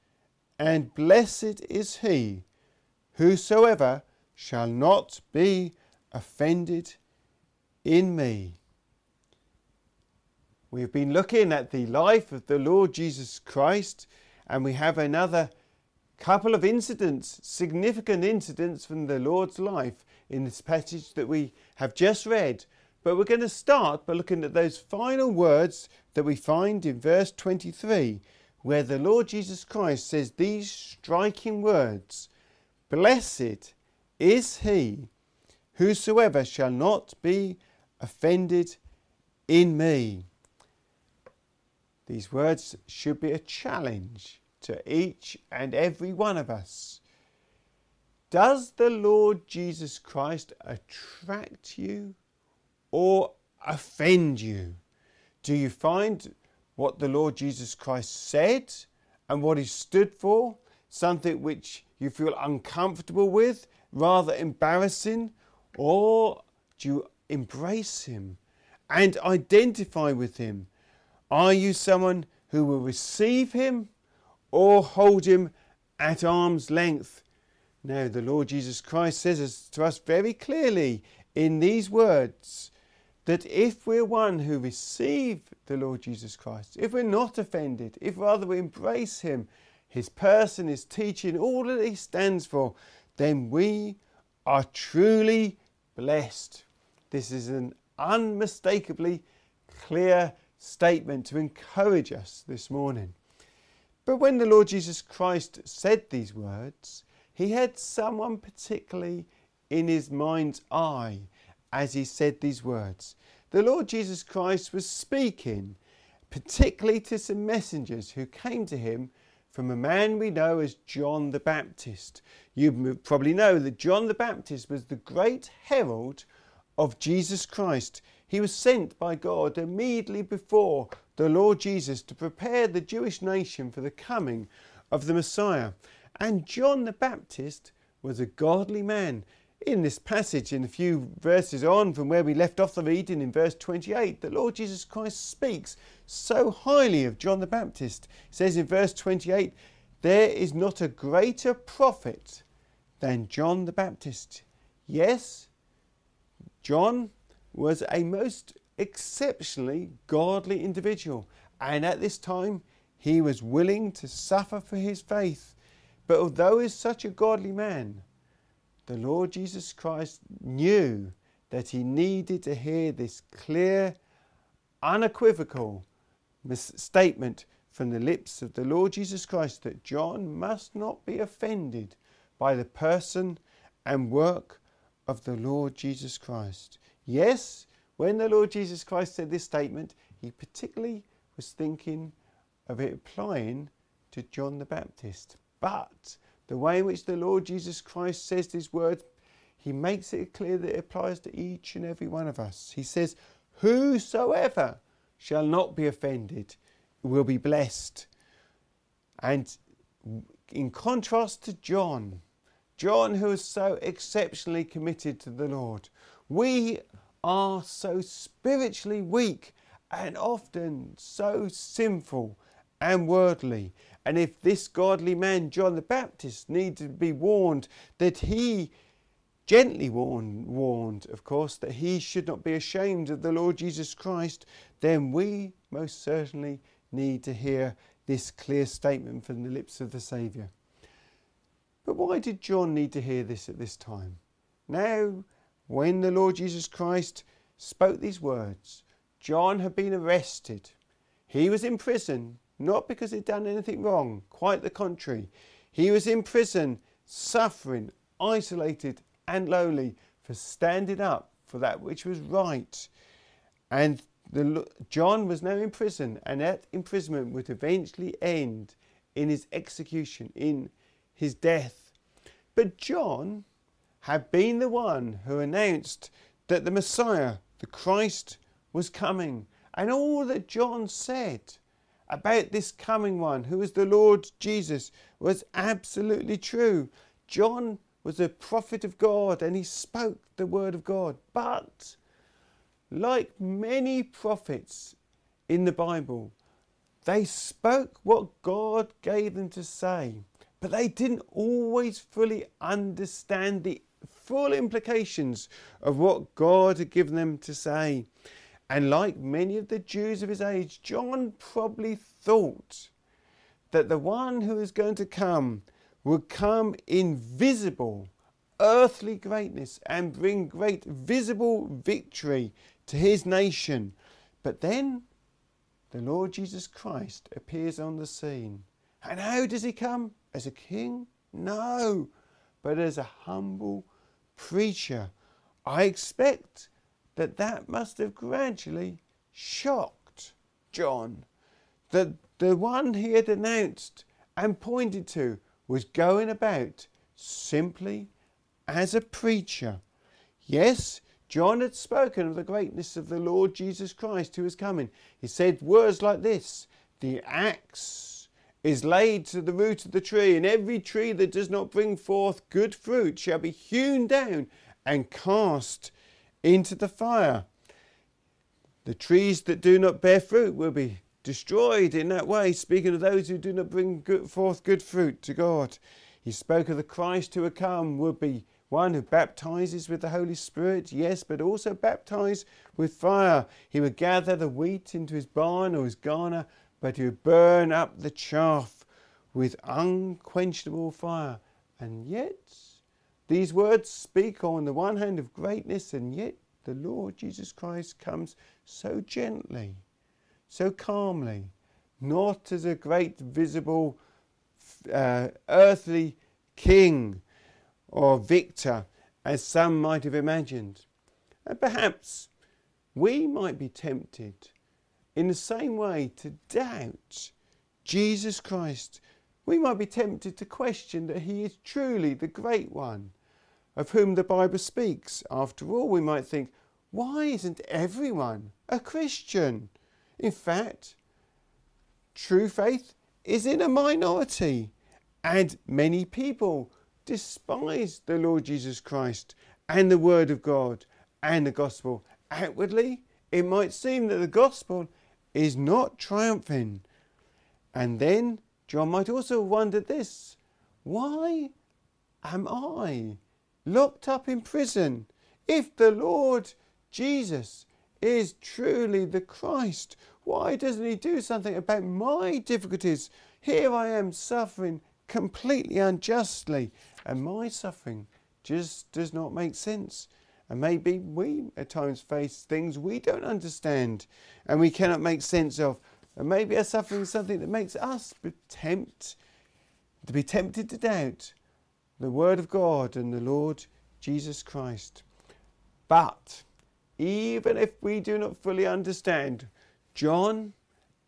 and blessed is he whosoever shall not be offended in me. We've been looking at the life of the Lord Jesus Christ, and we have another couple of incidents, significant incidents from the Lord's life in this passage that we have just read. But we're going to start by looking at those final words that we find in verse 23, where the Lord Jesus Christ says these striking words Blessed is he whosoever shall not be offended in me. These words should be a challenge to each and every one of us. Does the Lord Jesus Christ attract you or offend you? Do you find what the Lord Jesus Christ said and what he stood for something which you feel uncomfortable with, rather embarrassing, or do you embrace him and identify with him? Are you someone who will receive him or hold him at arm's length? Now, the Lord Jesus Christ says to us very clearly in these words that if we're one who receive the Lord Jesus Christ, if we're not offended, if rather we embrace him, his person, his teaching, all that he stands for, then we are truly blessed. This is an unmistakably clear statement to encourage us this morning. But when the Lord Jesus Christ said these words, he had someone particularly in his mind's eye as he said these words. The Lord Jesus Christ was speaking particularly to some messengers who came to him from a man we know as John the Baptist. You probably know that John the Baptist was the great herald of Jesus Christ. He was sent by God immediately before the Lord Jesus to prepare the Jewish nation for the coming of the Messiah. And John the Baptist was a godly man. In this passage, in a few verses on from where we left off the reading in verse 28, the Lord Jesus Christ speaks so highly of John the Baptist. He says in verse 28, There is not a greater prophet than John the Baptist. Yes, John was a most exceptionally godly individual, and at this time he was willing to suffer for his faith. But although he is such a godly man, the Lord Jesus Christ knew that he needed to hear this clear, unequivocal statement from the lips of the Lord Jesus Christ that John must not be offended by the person and work of the Lord Jesus Christ. Yes, when the Lord Jesus Christ said this statement, he particularly was thinking of it applying to John the Baptist. But the way in which the Lord Jesus Christ says these words, he makes it clear that it applies to each and every one of us. He says, Whosoever shall not be offended will be blessed. And in contrast to John, John, who is so exceptionally committed to the Lord, we are so spiritually weak and often so sinful and worldly. And if this godly man, John the Baptist, needed to be warned that he, gently warned, warned, of course, that he should not be ashamed of the Lord Jesus Christ, then we most certainly need to hear this clear statement from the lips of the Saviour. But why did John need to hear this at this time? Now, when the Lord Jesus Christ spoke these words, John had been arrested. He was in prison, not because he'd done anything wrong, quite the contrary. He was in prison, suffering, isolated, and lonely for standing up for that which was right. And the, John was now in prison, and that imprisonment would eventually end in his execution, in his death. But John had been the one who announced that the Messiah, the Christ, was coming. And all that John said about this coming one, who was the Lord Jesus, was absolutely true. John was a prophet of God and he spoke the word of God. But, like many prophets in the Bible, they spoke what God gave them to say, but they didn't always fully understand the full implications of what God had given them to say. And like many of the Jews of his age, John probably thought that the one who is going to come would come in visible earthly greatness and bring great visible victory to his nation. But then the Lord Jesus Christ appears on the scene. And how does he come? As a king? No, but as a humble preacher. I expect that that must have gradually shocked John. That the one he had announced and pointed to was going about simply as a preacher. Yes, John had spoken of the greatness of the Lord Jesus Christ who was coming. He said words like this The axe is laid to the root of the tree, and every tree that does not bring forth good fruit shall be hewn down and cast into the fire. The trees that do not bear fruit will be destroyed in that way, speaking of those who do not bring good, forth good fruit to God. He spoke of the Christ who would come, would be one who baptizes with the Holy Spirit, yes, but also baptize with fire. He would gather the wheat into his barn or his garner, but would burn up the chaff with unquenchable fire. And yet, these words speak on the one hand of greatness, and yet the Lord Jesus Christ comes so gently so calmly, not as a great visible uh, earthly king or victor as some might have imagined. And perhaps we might be tempted in the same way to doubt Jesus Christ. We might be tempted to question that he is truly the great one of whom the Bible speaks. After all, we might think, why isn't everyone a Christian? In fact, true faith is in a minority, and many people despise the Lord Jesus Christ and the Word of God and the gospel. Outwardly, it might seem that the gospel is not triumphing. And then John might also wonder this why am I locked up in prison if the Lord Jesus is truly the Christ. Why doesn't he do something about my difficulties? Here I am suffering completely unjustly, and my suffering just does not make sense. And maybe we at times face things we don't understand and we cannot make sense of. And maybe our suffering something that makes us tempt, to be tempted to doubt the Word of God and the Lord Jesus Christ. But even if we do not fully understand, John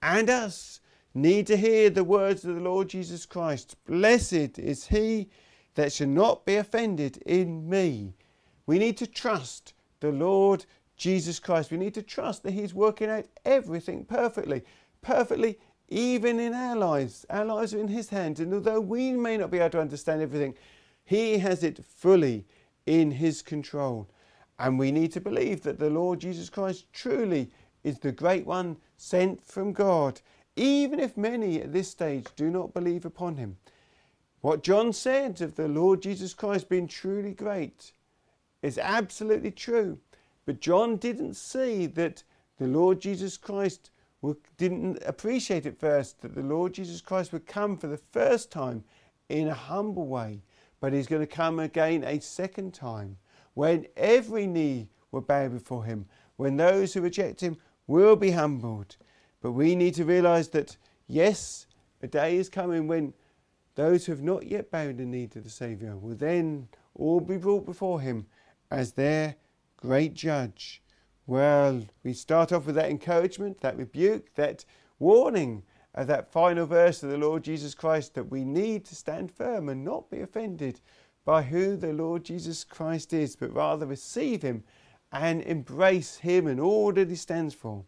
and us need to hear the words of the Lord Jesus Christ. Blessed is he that shall not be offended in me. We need to trust the Lord Jesus Christ. We need to trust that He's working out everything perfectly, perfectly even in our lives. Our lives are in His hands, and although we may not be able to understand everything, He has it fully in His control. And we need to believe that the Lord Jesus Christ truly is the great one sent from God, even if many at this stage do not believe upon him. What John said of the Lord Jesus Christ being truly great is absolutely true. But John didn't see that the Lord Jesus Christ didn't appreciate at first that the Lord Jesus Christ would come for the first time in a humble way, but he's going to come again a second time when every knee will bow before him, when those who reject him will be humbled. But we need to realize that, yes, a day is coming when those who have not yet bowed the knee to the Saviour will then all be brought before him as their great judge. Well, we start off with that encouragement, that rebuke, that warning of that final verse of the Lord Jesus Christ that we need to stand firm and not be offended by who the Lord Jesus Christ is, but rather receive him and embrace him and all that he stands for.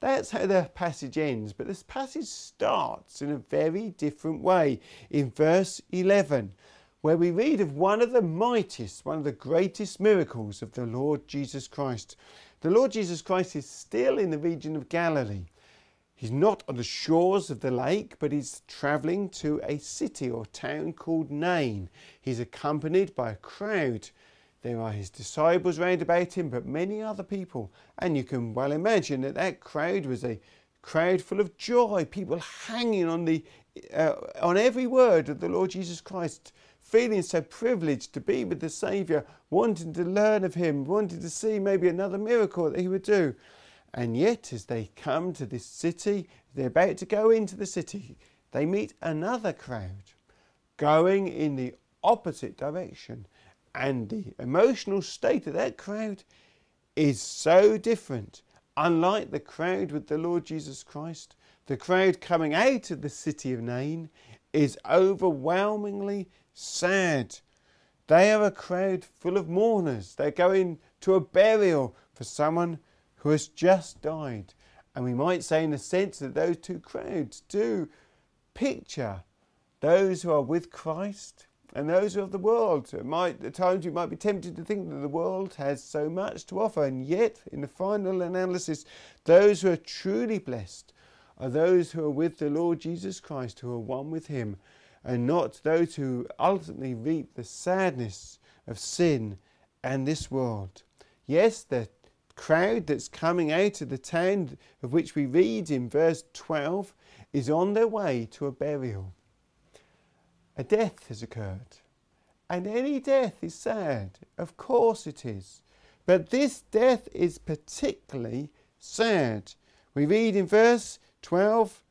That's how the passage ends, but this passage starts in a very different way in verse 11 where we read of one of the mightiest, one of the greatest miracles of the Lord Jesus Christ. The Lord Jesus Christ is still in the region of Galilee. He's not on the shores of the lake, but he's travelling to a city or town called Nain. He's accompanied by a crowd. There are his disciples round about him, but many other people. And you can well imagine that that crowd was a crowd full of joy, people hanging on the uh, on every word of the Lord Jesus Christ, feeling so privileged to be with the Saviour, wanting to learn of Him, wanting to see maybe another miracle that He would do. And yet, as they come to this city, they're about to go into the city, they meet another crowd going in the opposite direction. And the emotional state of that crowd is so different. Unlike the crowd with the Lord Jesus Christ, the crowd coming out of the city of Nain is overwhelmingly sad. They are a crowd full of mourners. They're going to a burial for someone who has just died. And we might say, in a sense, that those two crowds do picture those who are with Christ and those who are of the world. It might, at times, you might be tempted to think that the world has so much to offer, and yet, in the final analysis, those who are truly blessed are those who are with the Lord Jesus Christ, who are one with Him and not those who ultimately reap the sadness of sin and this world. Yes, the crowd that's coming out of the town of which we read in verse 12 is on their way to a burial. A death has occurred. And any death is sad. Of course it is. But this death is particularly sad. We read in verse 12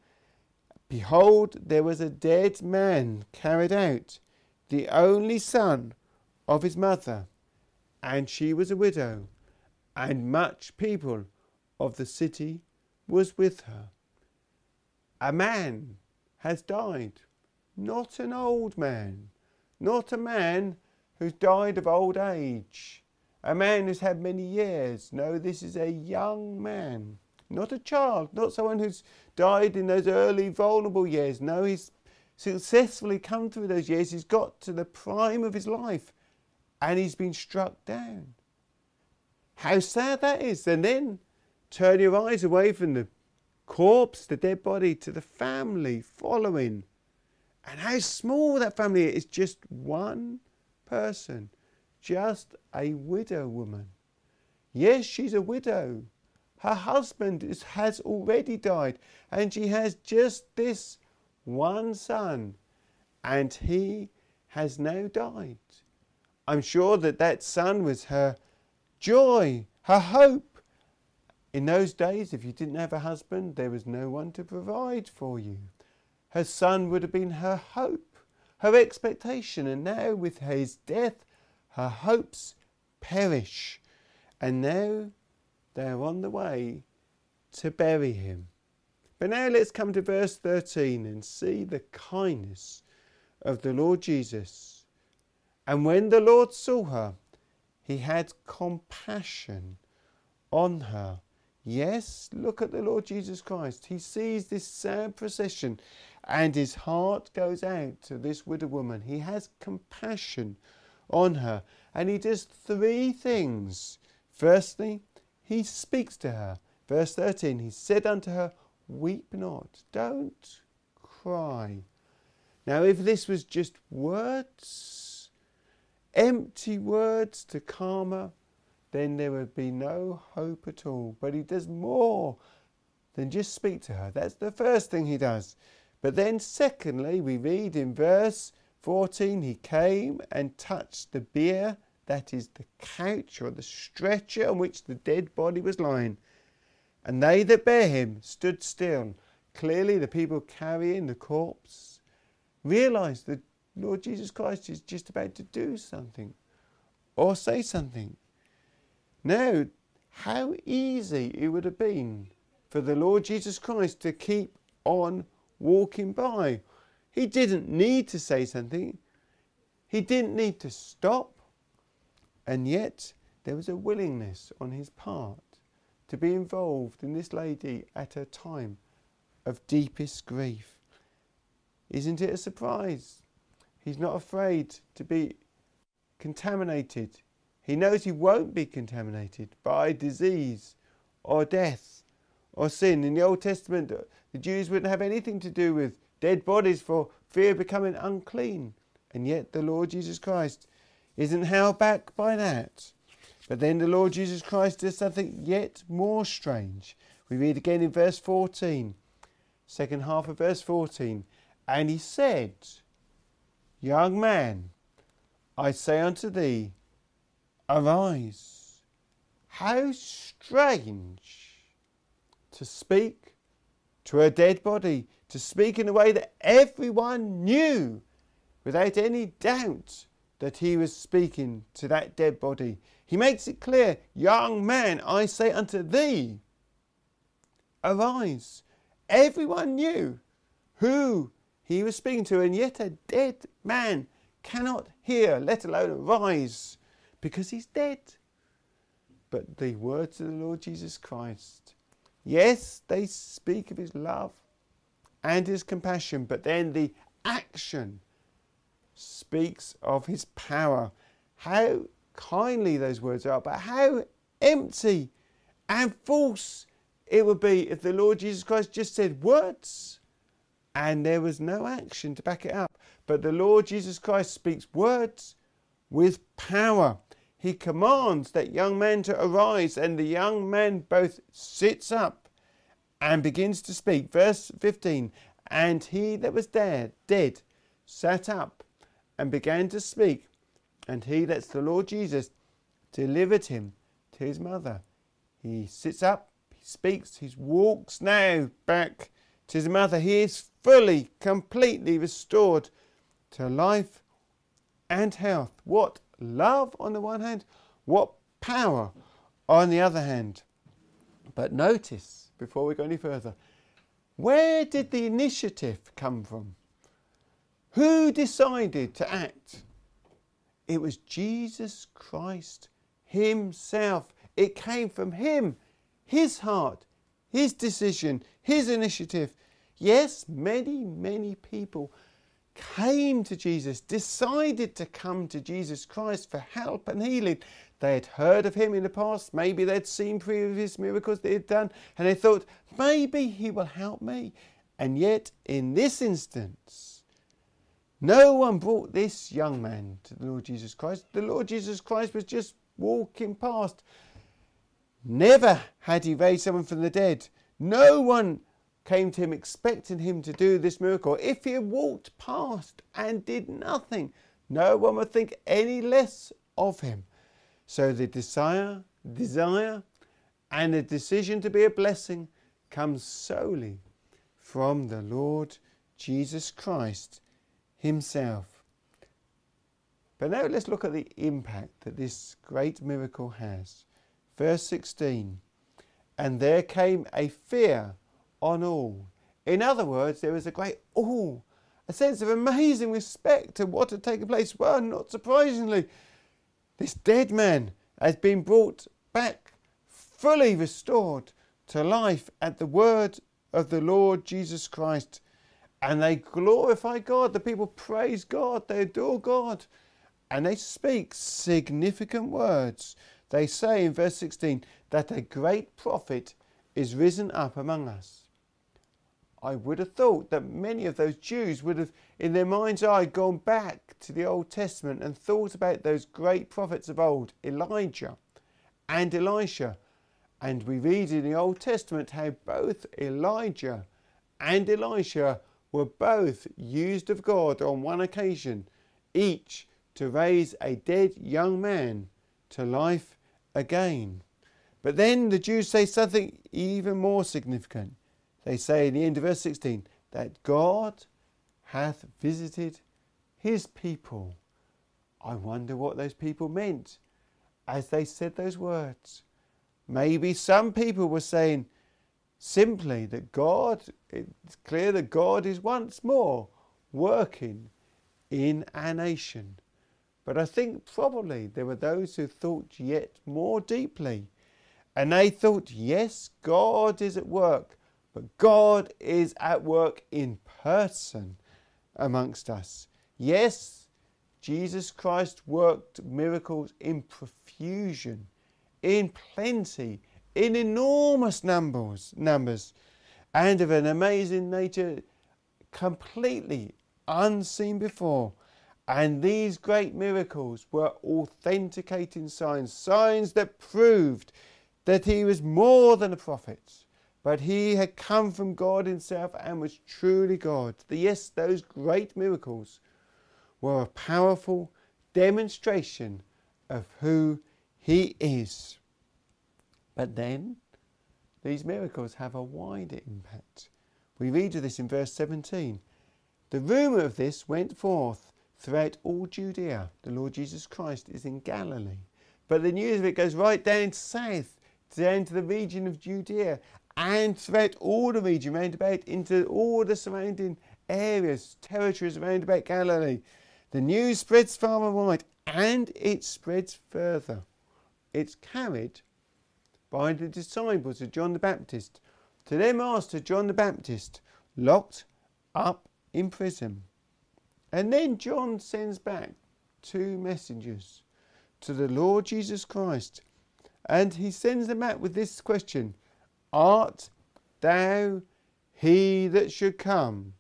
Behold, there was a dead man carried out, the only son of his mother, and she was a widow, and much people of the city was with her. A man has died, not an old man, not a man who's died of old age, a man who's had many years. No, this is a young man not a child, not someone who's died in those early vulnerable years. No, he's successfully come through those years. He's got to the prime of his life and he's been struck down. How sad that is. And then turn your eyes away from the corpse, the dead body, to the family following. And how small that family is. It's just one person, just a widow woman. Yes, she's a widow. Her husband is, has already died, and she has just this one son, and he has now died. I'm sure that that son was her joy, her hope. In those days, if you didn't have a husband, there was no one to provide for you. Her son would have been her hope, her expectation, and now with his death, her hopes perish. And now they're on the way to bury him. But now let's come to verse 13 and see the kindness of the Lord Jesus. And when the Lord saw her, he had compassion on her. Yes, look at the Lord Jesus Christ. He sees this sad procession and his heart goes out to this widow woman. He has compassion on her and he does three things. Firstly, he speaks to her. Verse 13, he said unto her, Weep not, don't cry. Now, if this was just words, empty words to her, then there would be no hope at all. But he does more than just speak to her. That's the first thing he does. But then, secondly, we read in verse 14 he came and touched the bier, that is the couch or the stretcher on which the dead body was lying. And they that bare him stood still. Clearly, the people carrying the corpse realized that Lord Jesus Christ is just about to do something or say something. Now, how easy it would have been for the Lord Jesus Christ to keep on walking by. He didn't need to say something, he didn't need to stop, and yet there was a willingness on his part to be involved in this lady at a time of deepest grief. Isn't it a surprise? He's not afraid to be contaminated. He knows he won't be contaminated by disease or death or sin. In the Old Testament, the Jews wouldn't have anything to do with dead bodies for fear of becoming unclean. And yet the Lord Jesus Christ isn't held back by that. But then the Lord Jesus Christ does something yet more strange. We read again in verse 14, second half of verse 14. And he said, Young man, I say unto thee, arise. How strange to speak to a dead body, to speak in a way that everyone knew without any doubt that he was speaking to that dead body. He makes it clear, Young man, I say unto thee, arise. Everyone knew who he was speaking to, and yet a dead man cannot hear, let alone arise, because he's dead. But the words of the Lord Jesus Christ, yes, they speak of his love and his compassion, but then the action speaks of his power. How kindly those words are, but how empty and false it would be if the Lord Jesus Christ just said words and there was no action to back it up. But the Lord Jesus Christ speaks words with power. He commands that young man to arise, and the young man both sits up and begins to speak. Verse 15 And he that was dead, dead sat up and began to speak, and he that's the Lord Jesus delivered him to his mother. He sits up, he speaks, he walks now back to his mother. He is fully, completely restored to life and health. What love on the one hand, what power on the other hand. But notice, before we go any further, where did the initiative come from? Who decided to act? It was Jesus Christ Himself. It came from Him, His heart, His decision, His initiative. Yes, many, many people came to Jesus, decided to come to Jesus Christ for help and healing. They had heard of him in the past, maybe they'd seen previous miracles that he'd done, and they thought, maybe he will help me. And yet, in this instance, no one brought this young man to the Lord Jesus Christ. The Lord Jesus Christ was just walking past. Never had he raised someone from the dead. No one came to him expecting him to do this miracle. If he had walked past and did nothing, no one would think any less of him. So the desire, desire, and the decision to be a blessing comes solely from the Lord Jesus Christ himself. But now let's look at the impact that this great miracle has. Verse 16 And there came a fear on all. In other words, there was a great awe, a sense of amazing respect to what had taken place. Well, not surprisingly, this dead man has been brought back, fully restored to life at the word of the Lord Jesus Christ and they glorify God. The people praise God, they adore God, and they speak significant words. They say in verse 16 that a great prophet is risen up among us. I would have thought that many of those Jews would have, in their mind's eye, gone back to the Old Testament and thought about those great prophets of old, Elijah and Elisha, And we read in the Old Testament how both Elijah and Elisha were both used of God on one occasion, each to raise a dead young man to life again. But then the Jews say something even more significant. They say in the end of verse 16 that God hath visited his people. I wonder what those people meant as they said those words. Maybe some people were saying simply that God, it's clear that God is once more working in our nation. But I think probably there were those who thought yet more deeply. And they thought, yes, God is at work, but God is at work in person amongst us. Yes, Jesus Christ worked miracles in profusion in plenty, in enormous numbers, numbers, and of an amazing nature, completely unseen before. And these great miracles were authenticating signs, signs that proved that he was more than a prophet, but he had come from God himself and was truly God. Yes, those great miracles were a powerful demonstration of who he is. But then these miracles have a wider impact. We read of this in verse 17. The rumour of this went forth throughout all Judea. The Lord Jesus Christ is in Galilee. But the news of it goes right down south, down to the region of Judea, and throughout all the region round about into all the surrounding areas, territories around about Galilee. The news spreads far and wide, and it spreads further it's carried by the disciples of John the Baptist to their master John the Baptist, locked up in prison. And then John sends back two messengers to the Lord Jesus Christ, and he sends them back with this question Art thou he that should come,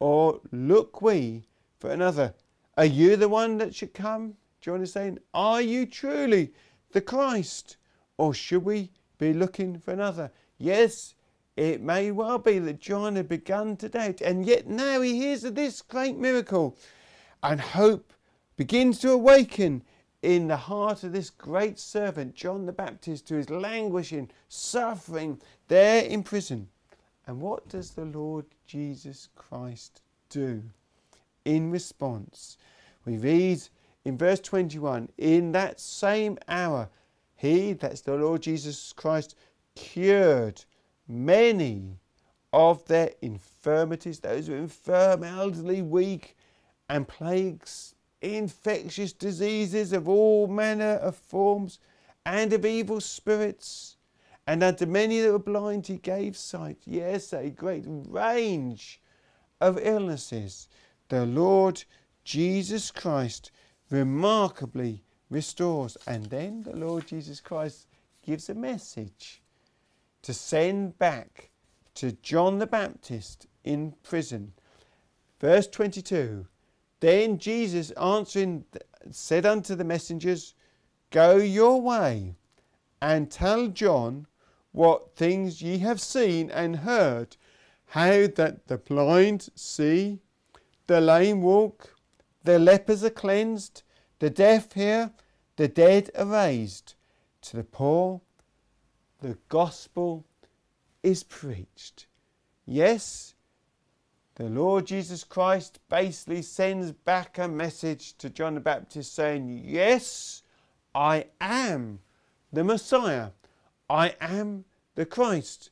or look we for another? Are you the one that should come? John is saying, Are you truly the Christ? Or should we be looking for another? Yes, it may well be that John had begun to doubt, and yet now he hears of this great miracle, and hope begins to awaken in the heart of this great servant, John the Baptist, who is languishing, suffering there in prison. And what does the Lord Jesus Christ do in response? We read in verse 21 in that same hour, he, that's the Lord Jesus Christ, cured many of their infirmities, those who are infirm, elderly, weak, and plagues, infectious diseases of all manner of forms, and of evil spirits. And unto many that were blind he gave sight. Yes, a great range of illnesses. The Lord Jesus Christ remarkably restores. And then the Lord Jesus Christ gives a message to send back to John the Baptist in prison. Verse 22 Then Jesus answering said unto the messengers, Go your way and tell John what things ye have seen and heard, how that the blind see, the lame walk, the lepers are cleansed, the deaf hear, the dead are raised. To the poor, the gospel is preached. Yes, the Lord Jesus Christ basically sends back a message to John the Baptist saying, Yes, I am the Messiah. I am the Christ.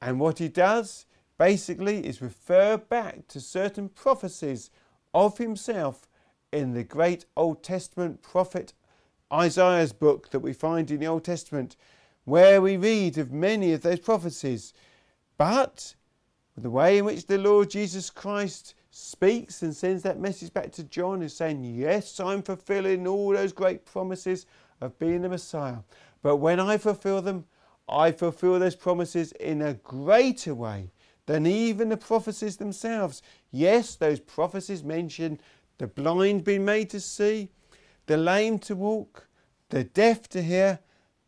And what he does basically is refer back to certain prophecies of himself in the great Old Testament prophet Isaiah's book that we find in the Old Testament, where we read of many of those prophecies. But the way in which the Lord Jesus Christ speaks and sends that message back to John is saying, Yes, I'm fulfilling all those great promises of being the Messiah. But when I fulfill them, I fulfill those promises in a greater way than even the prophecies themselves. Yes, those prophecies mention the blind being made to see, the lame to walk, the deaf to hear,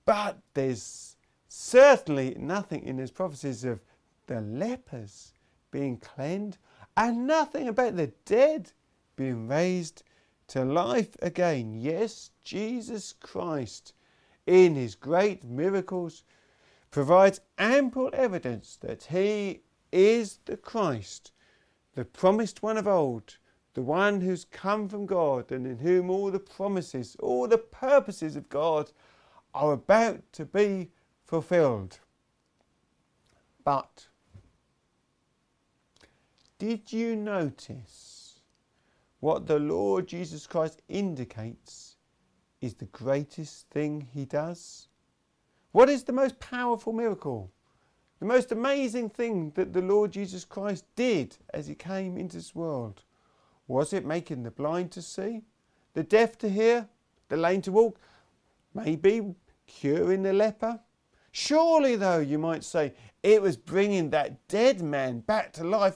but there's Certainly nothing in his prophecies of the lepers being cleansed, and nothing about the dead being raised to life again. Yes, Jesus Christ, in his great miracles, provides ample evidence that he is the Christ, the promised one of old, the one who's come from God and in whom all the promises, all the purposes of God are about to be fulfilled. But did you notice what the Lord Jesus Christ indicates is the greatest thing he does? What is the most powerful miracle? The most amazing thing that the Lord Jesus Christ did as he came into this world? Was it making the blind to see, the deaf to hear, the lame to walk? Maybe curing the leper? Surely, though, you might say, it was bringing that dead man back to life.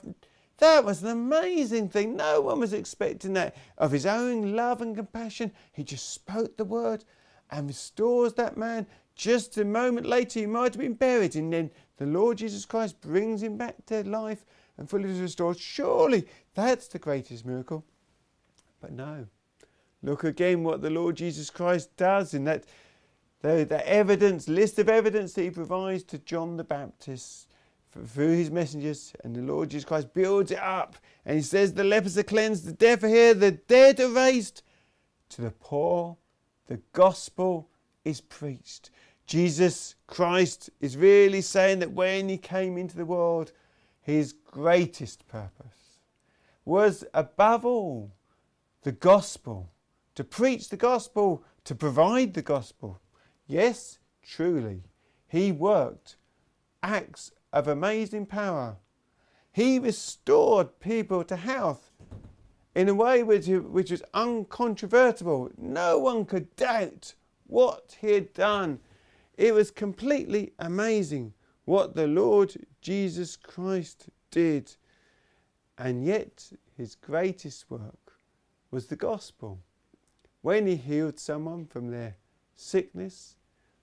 That was an amazing thing. No one was expecting that. Of his own love and compassion, he just spoke the word and restores that man. Just a moment later, he might have been buried, and then the Lord Jesus Christ brings him back to life and fully restored. Surely that's the greatest miracle. But no. Look again what the Lord Jesus Christ does in that the, the evidence, list of evidence that he provides to John the Baptist through his messengers, and the Lord Jesus Christ builds it up. And he says, The lepers are cleansed, the deaf are hear, the dead are raised. To the poor, the gospel is preached. Jesus Christ is really saying that when he came into the world, his greatest purpose was above all the gospel, to preach the gospel, to provide the gospel. Yes, truly, he worked acts of amazing power. He restored people to health in a way which, which was uncontrovertible. No one could doubt what he had done. It was completely amazing what the Lord Jesus Christ did. And yet, his greatest work was the gospel. When he healed someone from their sickness,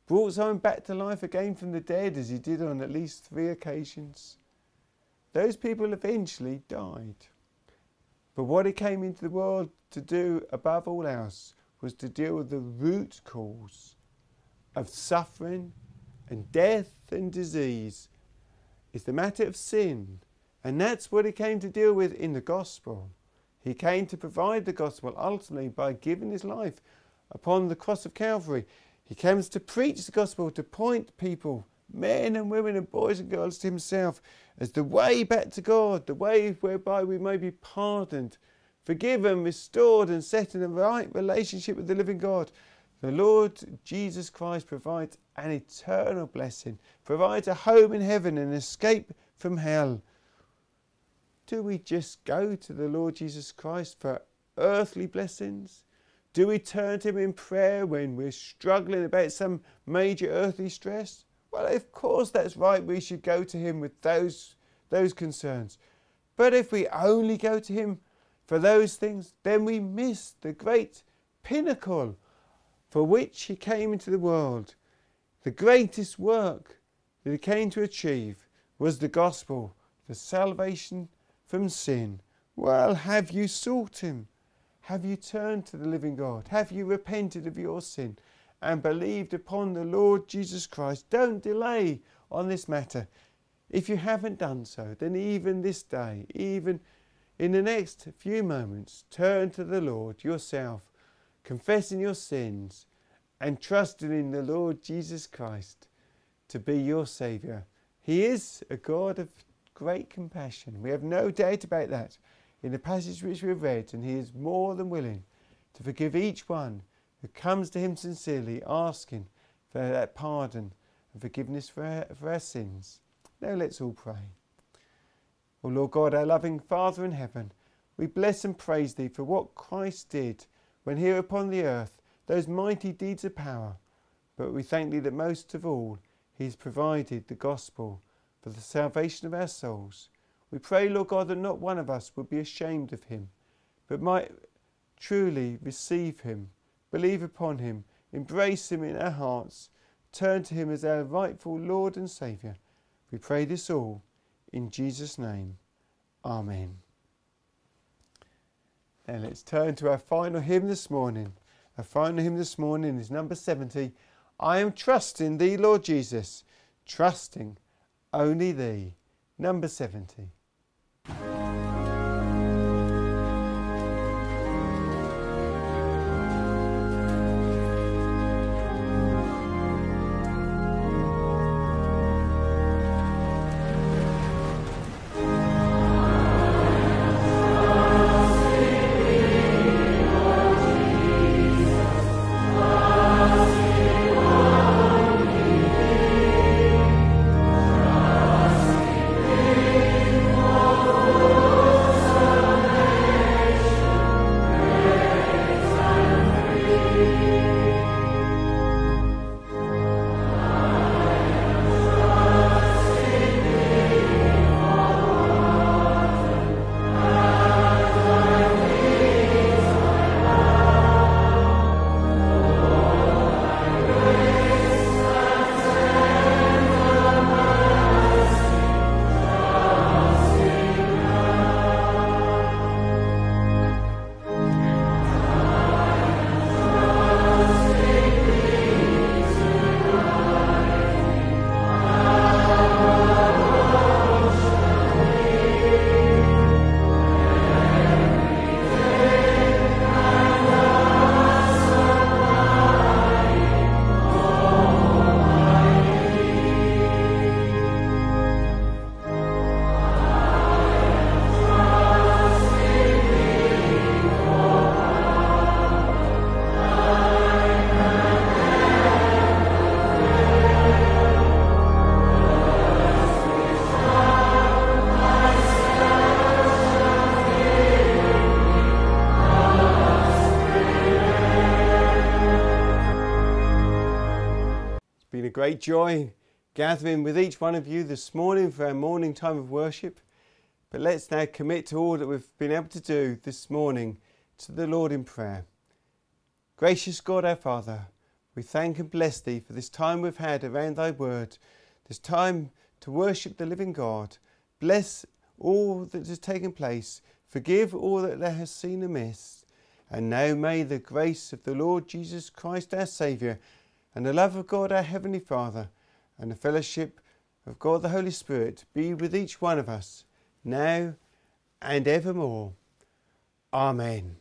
brought someone back to life again from the dead, as he did on at least three occasions, those people eventually died. But what he came into the world to do above all else was to deal with the root cause of suffering and death and disease is the matter of sin. And that's what he came to deal with in the gospel. He came to provide the gospel ultimately by giving his life upon the cross of Calvary. He comes to preach the gospel, to point people, men and women and boys and girls, to himself as the way back to God, the way whereby we may be pardoned, forgiven, restored, and set in a right relationship with the living God. The Lord Jesus Christ provides an eternal blessing, provides a home in heaven, an escape from hell. Do we just go to the Lord Jesus Christ for earthly blessings? Do we turn to Him in prayer when we're struggling about some major earthly stress? Well, of course, that's right. We should go to Him with those, those concerns. But if we only go to Him for those things, then we miss the great pinnacle for which he came into the world. The greatest work that he came to achieve was the gospel, the salvation from sin. Well, have you sought him? Have you turned to the living God? Have you repented of your sin and believed upon the Lord Jesus Christ? Don't delay on this matter. If you haven't done so, then even this day, even in the next few moments, turn to the Lord yourself confessing your sins, and trusting in the Lord Jesus Christ to be your Saviour. He is a God of great compassion. We have no doubt about that in the passage which we've read, and He is more than willing to forgive each one who comes to Him sincerely, asking for that pardon and forgiveness for our, for our sins. Now let's all pray. O Lord God, our loving Father in heaven, we bless and praise Thee for what Christ did when here upon the earth, those mighty deeds of power. But we thank Thee that most of all, He has provided the gospel for the salvation of our souls. We pray, Lord God, that not one of us would be ashamed of Him, but might truly receive Him, believe upon Him, embrace Him in our hearts, turn to Him as our rightful Lord and Saviour. We pray this all in Jesus' name. Amen. Now let's turn to our final hymn this morning. Our final hymn this morning is number 70. I am trusting thee, Lord Jesus, trusting only thee. Number 70. Great joy gathering with each one of you this morning for our morning time of worship. But let's now commit to all that we've been able to do this morning to the Lord in prayer. Gracious God, our Father, we thank and bless Thee for this time we've had around Thy Word, this time to worship the living God. Bless all that has taken place, forgive all that Thou hast seen amiss. And now may the grace of the Lord Jesus Christ, our Saviour, and the love of God our Heavenly Father, and the fellowship of God the Holy Spirit be with each one of us, now and evermore. Amen.